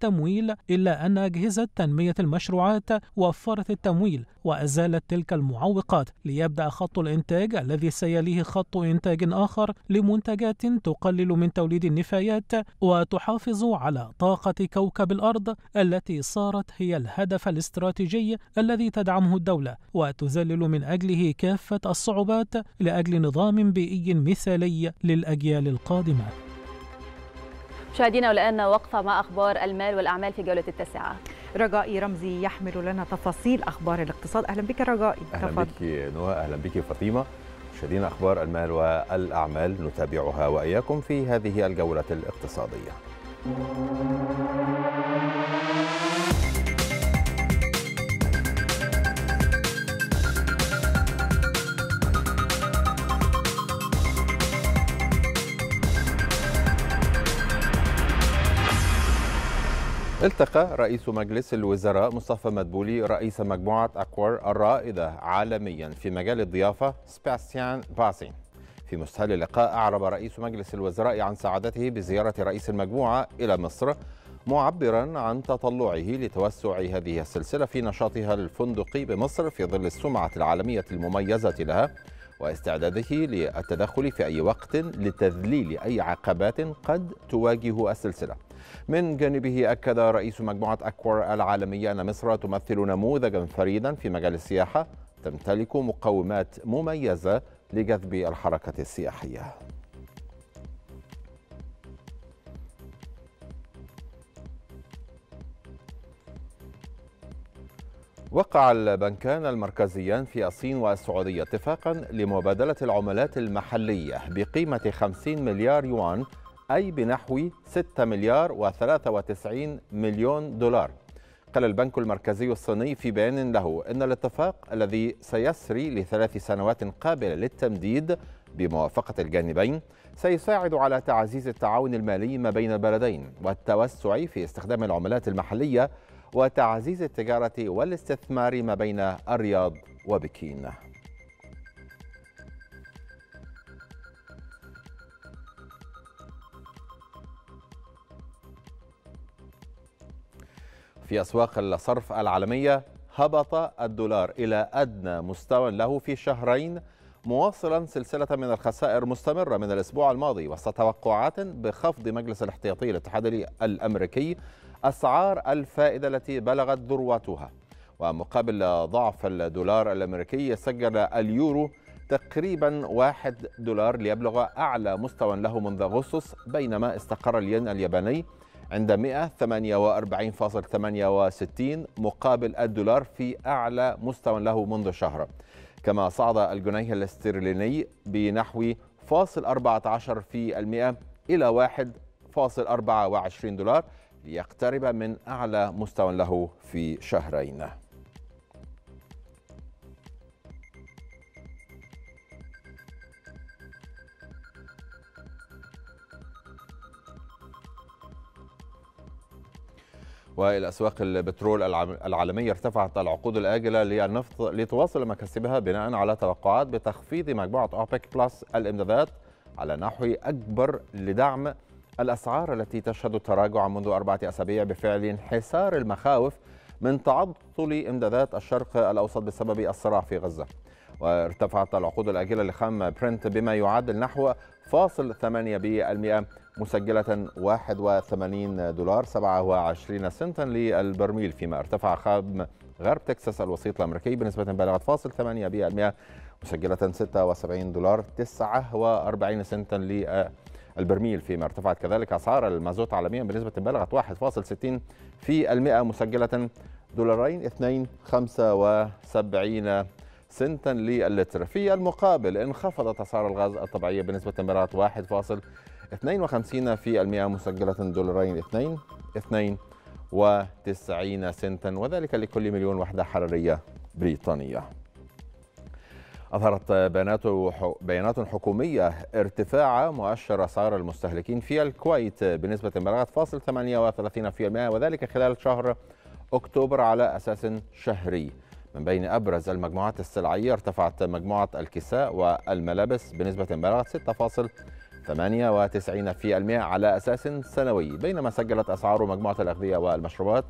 كالتمويل إلا أن أجهزة تنمية المشروعات وفرت التمويل وأزالت تلك المعوقات ليبدأ خط الإنتاج الذي سيليه خط إنتاج آخر لمنتجات تقلل من توليد النفايات وتحافظ على طاقة كوكب الأرض التي صارت هي الهدف الاستراتيجي الذي تدعمه الدولة وتذلل من أجله كافة الصعوبات لأجل نظام بيئي مثالي للأجيال القادمة. مشاهدينا والآن وقفة مع أخبار المال والأعمال في جولة التاسعة. رجائي رمزي يحمل لنا تفاصيل أخبار الاقتصاد. أهلا بك رجائي أهلا بك نهى أهلا بك فاطمة. مشاهدينا أخبار المال والأعمال نتابعها وإياكم في هذه الجولة الاقتصادية. التقى رئيس مجلس الوزراء مصطفى مدبولي رئيس مجموعة أكوار الرائدة عالميا في مجال الضيافة سباستيان باسين. في مستهل اللقاء أعرب رئيس مجلس الوزراء عن سعادته بزيارة رئيس المجموعة إلى مصر معبرا عن تطلعه لتوسع هذه السلسلة في نشاطها الفندقي بمصر في ظل السمعة العالمية المميزة لها واستعداده للتدخل في أي وقت لتذليل أي عقبات قد تواجه السلسلة. من جانبه أكد رئيس مجموعة أكوار العالمية أن مصر تمثل نموذجا فريدا في مجال السياحة تمتلك مقومات مميزة لجذب الحركة السياحية. وقع البنكان المركزيان في الصين والسعودية اتفاقا لمبادلة العملات المحلية بقيمة 50 مليار يوان أي بنحو 6 مليار و93 مليون دولار. قال البنك المركزي الصيني في بيان له أن الاتفاق الذي سيسري لثلاث سنوات قابلة للتمديد بموافقة الجانبين سيساعد على تعزيز التعاون المالي ما بين البلدين والتوسع في استخدام العملات المحلية وتعزيز التجارة والاستثمار ما بين الرياض وبكين. في أسواق الصرف العالمية هبط الدولار إلى أدنى مستوى له في شهرين مواصلا سلسلة من الخسائر مستمرة من الأسبوع الماضي وسط توقعات بخفض مجلس الاحتياطي الاتحادي الأمريكي أسعار الفائدة التي بلغت ذروتها. ومقابل ضعف الدولار الأمريكي سجل اليورو تقريبا واحد دولار ليبلغ أعلى مستوى له منذ أغسطس بينما استقر الين الياباني عند 108.68 مقابل الدولار في أعلى مستوى له منذ شهر. كما صعد الجنيه الاسترليني بنحو فاصل 14 في المئة إلى 1.24 دولار ليقترب من أعلى مستوى له في شهرين. وإلى أسواق البترول العالمية ارتفعت العقود الآجلة للنفط لتواصل مكاسبها بناء على توقعات بتخفيض مجموعة أوبك بلس الإمدادات على نحو أكبر لدعم الأسعار التي تشهد تراجعا منذ أربعة أسابيع بفعل انحسار المخاوف من تعطل إمدادات الشرق الأوسط بسبب الصراع في غزة. وارتفعت العقود الآجلة لخام برنت بما يعادل نحو فاصل 8% مسجلة 81 دولار 27 سنتا للبرميل فيما ارتفع خام غرب تكساس الوسيط الأمريكي بنسبة بلغت فاصل 8% مسجلة 76 دولار 49 سنتا للبرميل فيما ارتفعت كذلك أسعار المازوت عالميا بنسبة بلغت 1.60 في المئة مسجلة دولارين 2 75 سنتا للتر في المقابل انخفضت أسعار الغاز الطبيعية بنسبة بلغت 1. 52 في المئة مسجلة دولارين 2 92 سنتا وذلك لكل مليون وحدة حرارية بريطانية أظهرت بيانات بيانات حكومية ارتفاع مؤشر أسعار المستهلكين في الكويت بنسبة بلغت فاصل 38% وذلك خلال شهر أكتوبر على أساس شهري من بين أبرز المجموعات السلعية ارتفعت مجموعة الكساء والملابس بنسبة بلغت 6. 98% على أساس سنوي بينما سجلت أسعار مجموعة الأغذية والمشروبات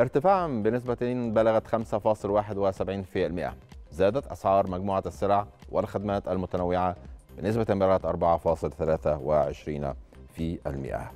ارتفاعا بنسبة بلغت 5.71% زادت أسعار مجموعة السلع والخدمات المتنوعة بنسبة بلغت 4.23% في المئة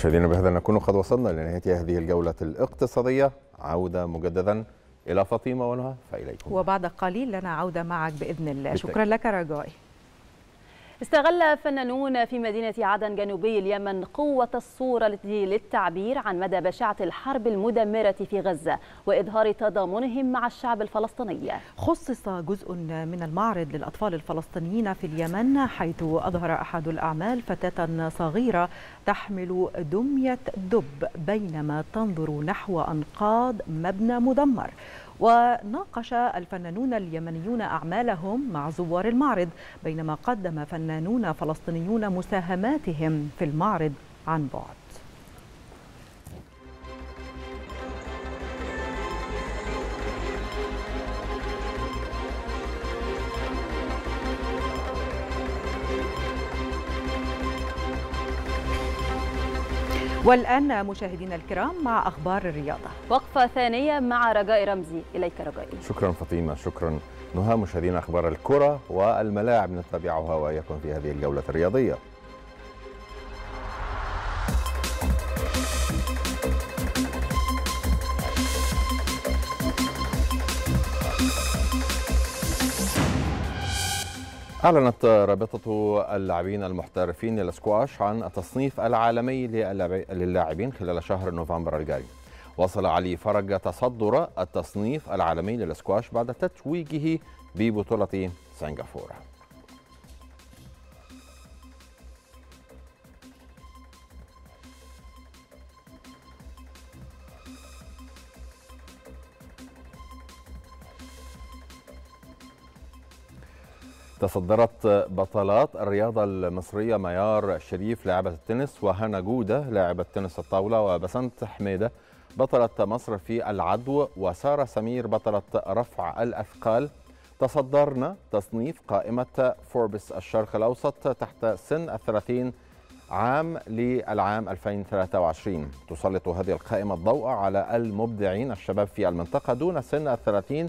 مشاهدينا بهذا نكون قد وصلنا لنهاية هذه الجولة الاقتصادية. عودة مجددا إلى فاطمة ونهى فإليكم. وبعد قليل لنا عودة معك بإذن الله. شكرا لك رجائي. استغل فنانون في مدينة عدن جنوبي اليمن قوة الصورة للتعبير عن مدى بشاعة الحرب المدمرة في غزة وإظهار تضامنهم مع الشعب الفلسطيني. خصص جزء من المعرض للأطفال الفلسطينيين في اليمن حيث أظهر أحد الأعمال فتاة صغيرة تحمل دمية دب بينما تنظر نحو أنقاض مبنى مدمر. وناقش الفنانون اليمنيون أعمالهم مع زوار المعرض بينما قدم فنانون فلسطينيون مساهماتهم في المعرض عن بعد. والآن مشاهدينا الكرام مع أخبار الرياضة. وقفة ثانية مع رجاء رمزي. إليك رجاء. شكرا فاطمة شكرا. نهى مشاهدينا أخبار الكرة والملاعب نتابعها وإياكم في هذه الجولة الرياضية. أعلنت رابطة اللاعبين المحترفين للسكواش عن التصنيف العالمي للاعبين خلال شهر نوفمبر الجاري وصل علي فرج تصدر التصنيف العالمي للسكواش بعد تتويجه ببطولة سنغافورة. تصدرت بطلات الرياضة المصرية ميار شريف لاعبة التنس وهنا جودة لاعبة تنس الطاولة وبسنت حميدة بطلة مصر في العدو وسارة سمير بطلة رفع الأثقال. تصدرن تصنيف قائمة فوربس الشرق الأوسط تحت سن الثلاثين عام للعام 2023 تسلط هذه القائمة الضوء على المبدعين الشباب في المنطقة دون سن الثلاثين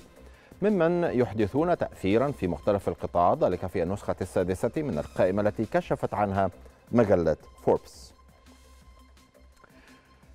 ممن يحدثون تأثيرا في مختلف القطاعات ذلك في النسخة السادسة من القائمة التي كشفت عنها مجلة فوربس.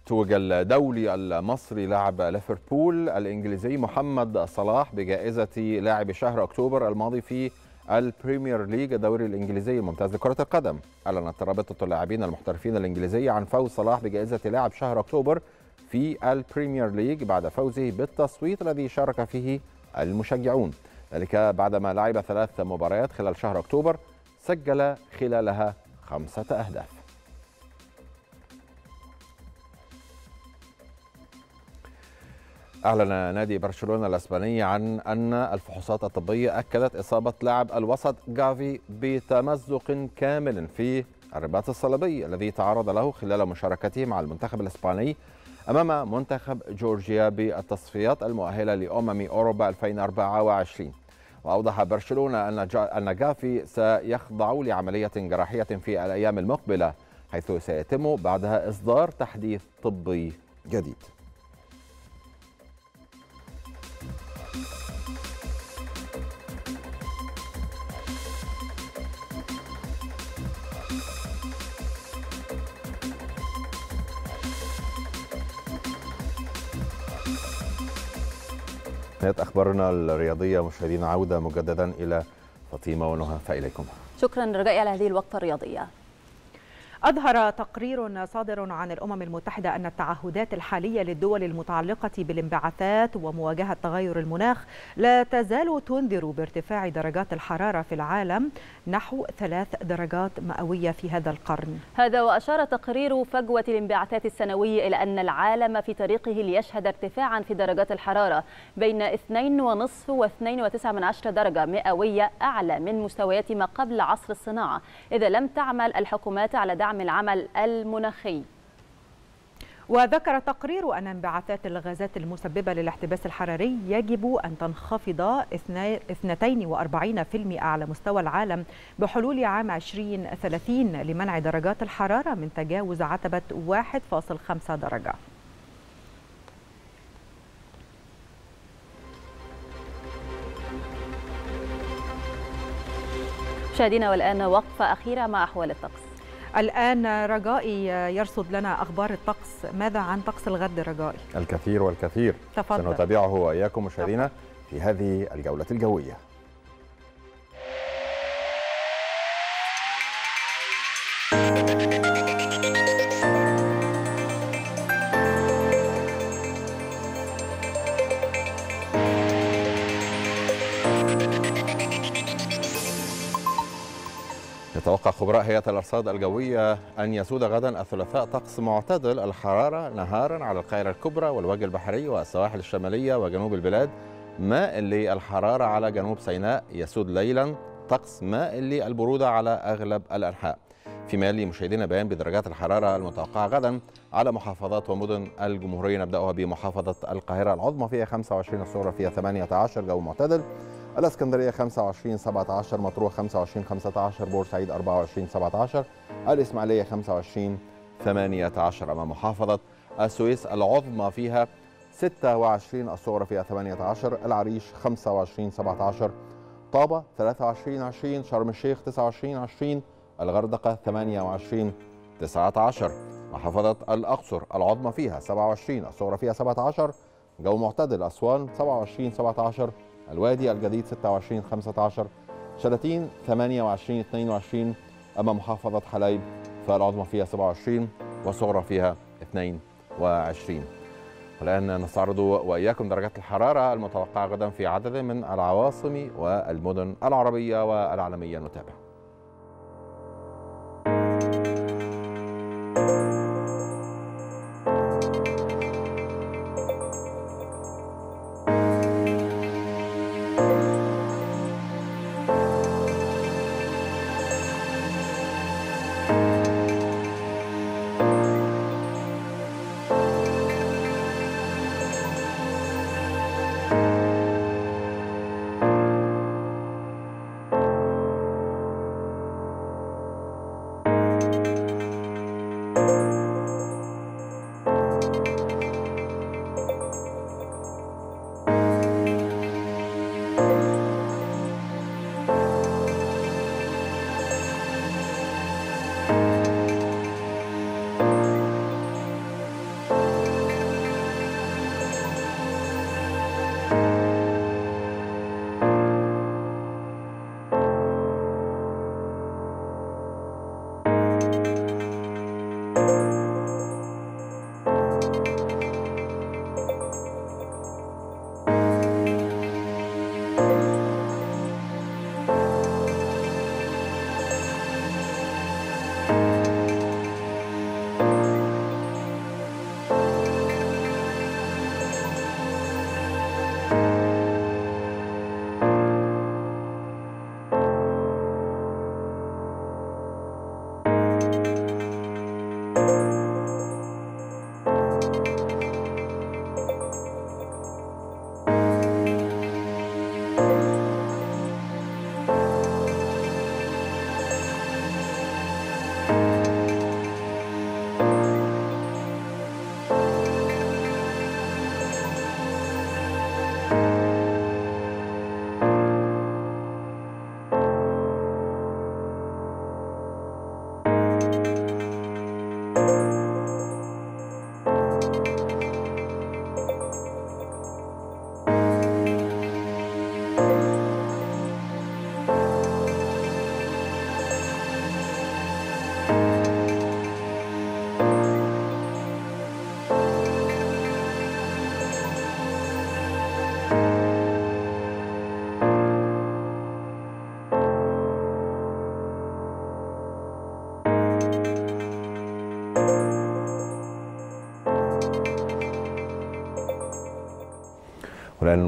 توج الدولي المصري لاعب ليفربول الإنجليزي محمد صلاح بجائزة لاعب شهر أكتوبر الماضي في ال Premier League الدوري الإنجليزي الممتاز لكرة القدم. أعلنت رابطة اللاعبين المحترفين الإنجليزية عن فوز صلاح بجائزة لاعب شهر أكتوبر في ال Premier League بعد فوزه بالتصويت الذي شارك فيه المشجعون. ذلك بعدما لعب ثلاث مباريات خلال شهر أكتوبر سجل خلالها خمسة أهداف. أعلن نادي برشلونة الأسباني عن أن الفحوصات الطبية أكدت إصابة لاعب الوسط جافي بتمزق كامل في الرباط الصليبي الذي تعرض له خلال مشاركته مع المنتخب الإسباني أمام منتخب جورجيا بالتصفيات المؤهلة لأمم أوروبا 2024 وأوضح برشلونة أن جافي سيخضع لعملية جراحية في الأيام المقبلة حيث سيتم بعدها إصدار تحديث طبي جديد. نهاية أخبارنا الرياضية مشاهدينا عودة مجددا إلى فاطمة ونهى فإليكم. شكرا رجائي على هذه الوقفة الرياضية. أظهر تقرير صادر عن الأمم المتحدة أن التعهدات الحالية للدول المتعلقة بالانبعاثات ومواجهة تغير المناخ لا تزال تنذر بارتفاع درجات الحرارة في العالم نحو ثلاث درجات مئوية في هذا القرن. هذا وأشار تقرير فجوة الانبعاثات السنوي إلى أن العالم في طريقه ليشهد ارتفاعا في درجات الحرارة بين 2.5 و 2.9 درجة مئوية أعلى من مستويات ما قبل عصر الصناعة إذا لم تعمل الحكومات على دعم العمل المناخي. وذكر التقرير أن انبعاثات الغازات المسببة للاحتباس الحراري يجب أن تنخفض 42% على مستوى العالم بحلول عام 2030 لمنع درجات الحرارة من تجاوز عتبة 1.5 درجة. مشاهدينا والآن وقفة أخيرة مع أحوال الطقس. الآن رجائي يرصد لنا أخبار الطقس ماذا عن طقس الغد رجائي؟ الكثير والكثير تفضل. سنتابعه وإياكم مشاهدينا في هذه الجولة الجوية يتوقع خبراء هيئة الأرصاد الجوية أن يسود غدا الثلاثاء طقس معتدل الحرارة نهارا على القاهرة الكبرى والوجه البحري والسواحل الشمالية وجنوب البلاد. ماء للحرارة على جنوب سيناء يسود ليلا طقس ماء للبرودة على أغلب الأنحاء فيما يلي مشاهدينا بيان بدرجات الحرارة المتوقعة غدا على محافظات ومدن الجمهورية. نبدأها بمحافظة القاهرة العظمى فيها 25 الصغرى فيها 18 جو معتدل. الإسكندرية 25 17 مطروح 25 15 بورسعيد 24 17 الإسماعيلية 25 18 اما محافظة السويس العظمى فيها 26 الصغرى فيها 18 العريش 25 17 طابة 23 20 شرم الشيخ 29 20 الغردقة 28 19 محافظة الأقصر العظمى فيها 27 الصغرى فيها 17 جو معتدل أسوان 27 17 الوادي الجديد 26 15 شلاتين 28 22 أما محافظة حلايب فالعظمى فيها 27 والصغرى فيها 22 والآن نستعرض وإياكم درجات الحرارة المتوقعة غدا في عدد من العواصم والمدن العربية والعالمية. نتابع.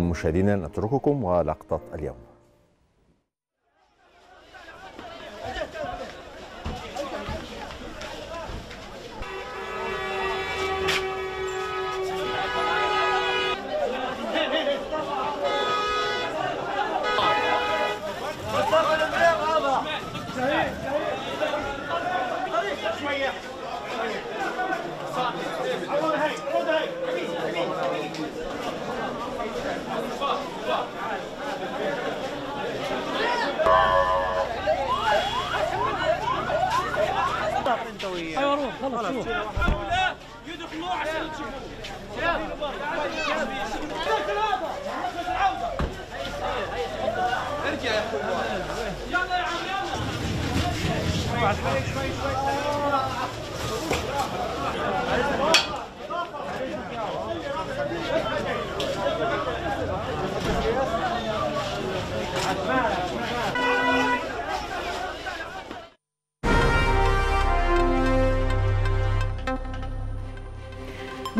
المشاهدين نترككم ولقطة اليوم.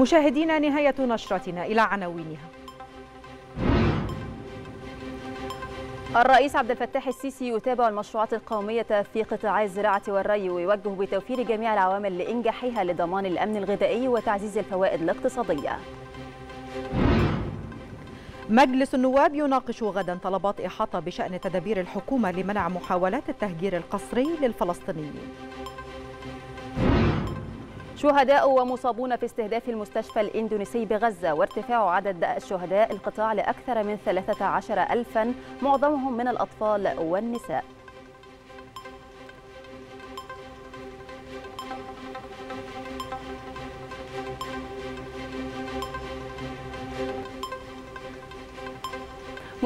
مشاهدينا نهاية نشرتنا إلى عناوينها. الرئيس عبد الفتاح السيسي يتابع المشروعات القومية في قطاعي الزراعة والري ويوجه بتوفير جميع العوامل لإنجاحها لضمان الأمن الغذائي وتعزيز الفوائد الاقتصادية. مجلس النواب يناقش غدا طلبات إحاطة بشأن تدابير الحكومة لمنع محاولات التهجير القسري للفلسطينيين. شهداء ومصابون في استهداف المستشفى الإندونيسي بغزة وارتفاع عدد الشهداء القطاع لأكثر من 13 ألفا معظمهم من الأطفال والنساء.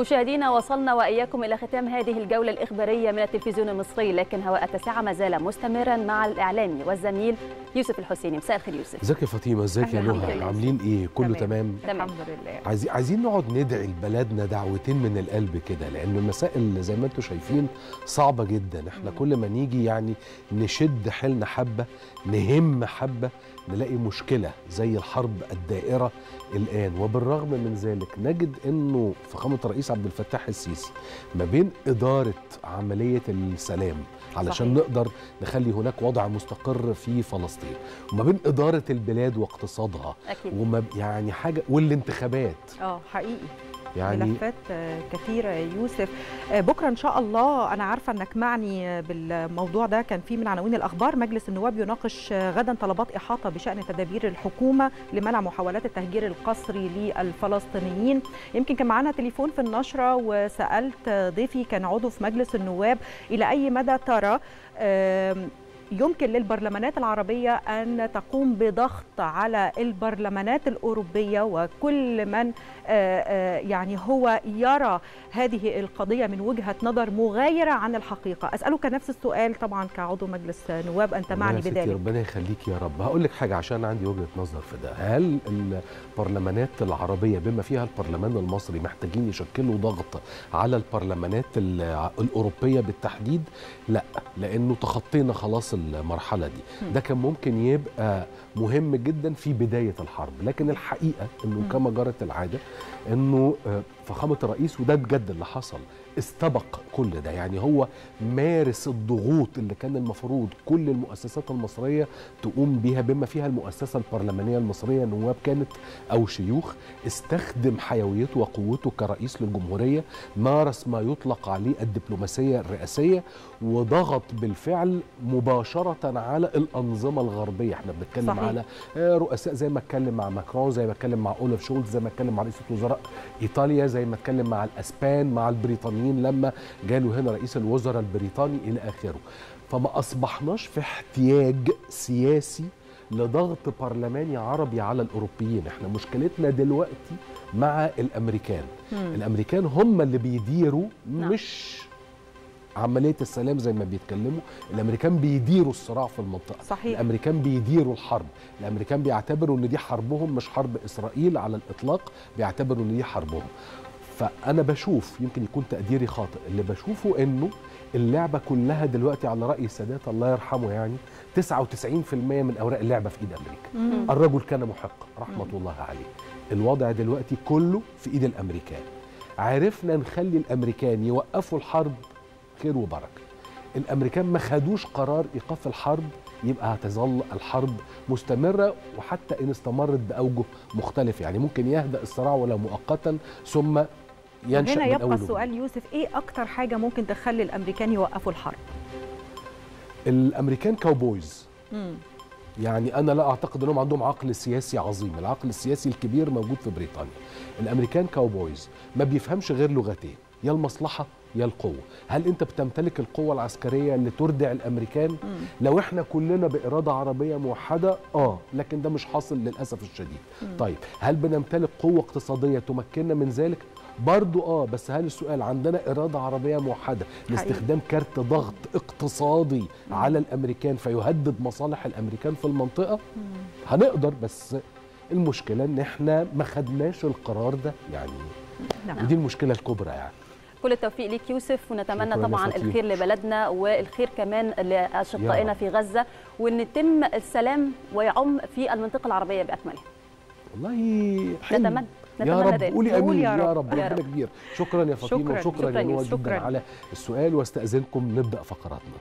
مشاهدينا وصلنا وإياكم إلى ختام هذه الجولة الإخبارية من التلفزيون المصري. لكن هواء التاسعه ما زال مستمرا مع الإعلامي والزميل يوسف الحسيني. مساء الخير يوسف. ازيك يا فاطمة؟ ازيك يا نهى. عاملين إيه؟ كله تمام, الحمد لله. عايزين عايزين نقعد ندعي لبلدنا دعوتين من القلب كده لأن المسائل زي ما أنتم شايفين صعبة جدا. إحنا كل ما نيجي يعني نشد حيلنا حبة نهم حبة نلاقي مشكلة زي الحرب الدائرة الآن وبالرغم من ذلك نجد إنه فخامة الرئيس عبد الفتاح السيسي ما بين إدارة عملية السلام علشان صحيح. نقدر نخلي هناك وضع مستقر في فلسطين وما بين إدارة البلاد واقتصادها أكيد. وما يعني حاجة والانتخابات آه حقيقي يعني ملفات آه، كثيرة يوسف. آه، بكرة إن شاء الله أنا عارفة أنك معني بالموضوع ده. كان في من عناوين الأخبار. مجلس النواب يناقش آه، غدا طلبات إحاطة بشأن تدابير الحكومة لمنع محاولات التهجير القسري للفلسطينيين. يمكن كان معانا تليفون في النشرة وسألت ضيفي كان عضو في مجلس النواب. إلى أي مدى ترى يمكن للبرلمانات العربية أن تقوم بضغط على البرلمانات الأوروبية وكل من آه، آه، يعني هو يرى هذه القضية من وجهة نظر مغايرة عن الحقيقة. أسألك نفس السؤال طبعا كعضو مجلس نواب أنت معني بذلك. ربنا يخليك يا رب. هقول لك حاجة عشان عندي وجهة نظر في ده. هل البرلمانات العربية بما فيها البرلمان المصري محتاجين يشكلوا ضغط على البرلمانات ال- الأوروبية بالتحديد؟ لا لأنه تخطينا خلاص المرحلة دي. ده كان ممكن يبقى مهم جدا في بداية الحرب لكن الحقيقة إنه. كما جرت العادة إنه آه، فخامة الرئيس وده بجد اللي حصل استبق كل ده يعني هو مارس الضغوط اللي كان المفروض كل المؤسسات المصرية تقوم بها بما فيها المؤسسة البرلمانية المصرية نواب كانت أو شيوخ استخدم حيويته وقوته كرئيس للجمهورية مارس ما يطلق عليه الدبلوماسية الرئاسية وضغط بالفعل مباشرة على الأنظمة الغربية. إحنا بنتكلم صحيح. على آه، رؤساء زي ما اتكلم مع ماكرون زي ما اتكلم مع اولف شولز زي ما اتكلم مع رئيس وزراء إيطاليا زي ما اتكلم مع الأسبان مع البريطانيين لما جاله هنا رئيس الوزراء البريطاني إلى آخره. فما أصبحناش في احتياج سياسي لضغط برلماني عربي على الأوروبيين. إحنا مشكلتنا دلوقتي مع الأمريكان. مم. الأمريكان هم اللي بيديروا مش عملية السلام زي ما بيتكلموا الأمريكان بيديروا الصراع في المنطقة. صحيح. الأمريكان بيديروا الحرب. الأمريكان بيعتبروا إن دي حربهم مش حرب إسرائيل على الإطلاق بيعتبروا إن دي حربهم. فأنا بشوف يمكن يكون تقديري خاطئ اللي بشوفه إنه اللعبة كلها دلوقتي على رأي السادات الله يرحمه يعني 99% من أوراق اللعبة في إيد أمريكا. مم. الرجل كان محق رحمة الله عليه. الوضع دلوقتي كله في إيد الأمريكان. عرفنا نخلي الأمريكان يوقفوا الحرب خير وبركة. الأمريكان ما خدوش قرار إيقاف الحرب يبقى هتظل الحرب مستمرة وحتى إن استمرت بأوجه مختلفة. يعني ممكن يهدأ الصراع ولو مؤقتا ثم ينشأ هنا يبقى السؤال يوسف إيه أكتر حاجة ممكن تخلي الأمريكان يوقفوا الحرب؟ الأمريكان cowboys مم. يعني أنا لا أعتقد إنهم عندهم عقل سياسي عظيم. العقل السياسي الكبير موجود في بريطانيا. الأمريكان cowboys ما بيفهمش غير لغتين. يا المصلحة يا القوة. هل أنت بتمتلك القوة العسكرية اللي تردع الأمريكان؟ لو إحنا كلنا بإرادة عربية موحدة آه لكن ده مش حاصل للأسف الشديد. مم. طيب هل بنمتلك قوة اقتصادية تمكننا من ذلك؟ برضو آه بس هل السؤال عندنا إرادة عربية موحدة لاستخدام كارت ضغط اقتصادي على الأمريكان فيهدد مصالح الأمريكان في المنطقة؟ هنقدر بس المشكلة إن إحنا ما خدناش القرار ده يعني. نعم. ودي المشكلة الكبرى يعني. كل التوفيق ليك يوسف ونتمنى شكراً طبعا فاطمة. الخير لبلدنا والخير كمان لأشقائنا. في غزة وإن يتم السلام ويعم في المنطقة العربية باكملها والله حلو. نتمنى يا رب. قولي قول امين يا رب. ربنا رب. كبير شكرا يا فاطمة شكراً. وشكرا شكراً يا نوى يوسف. جدا شكراً. على السؤال واستأذنكم نبدأ فقراتنا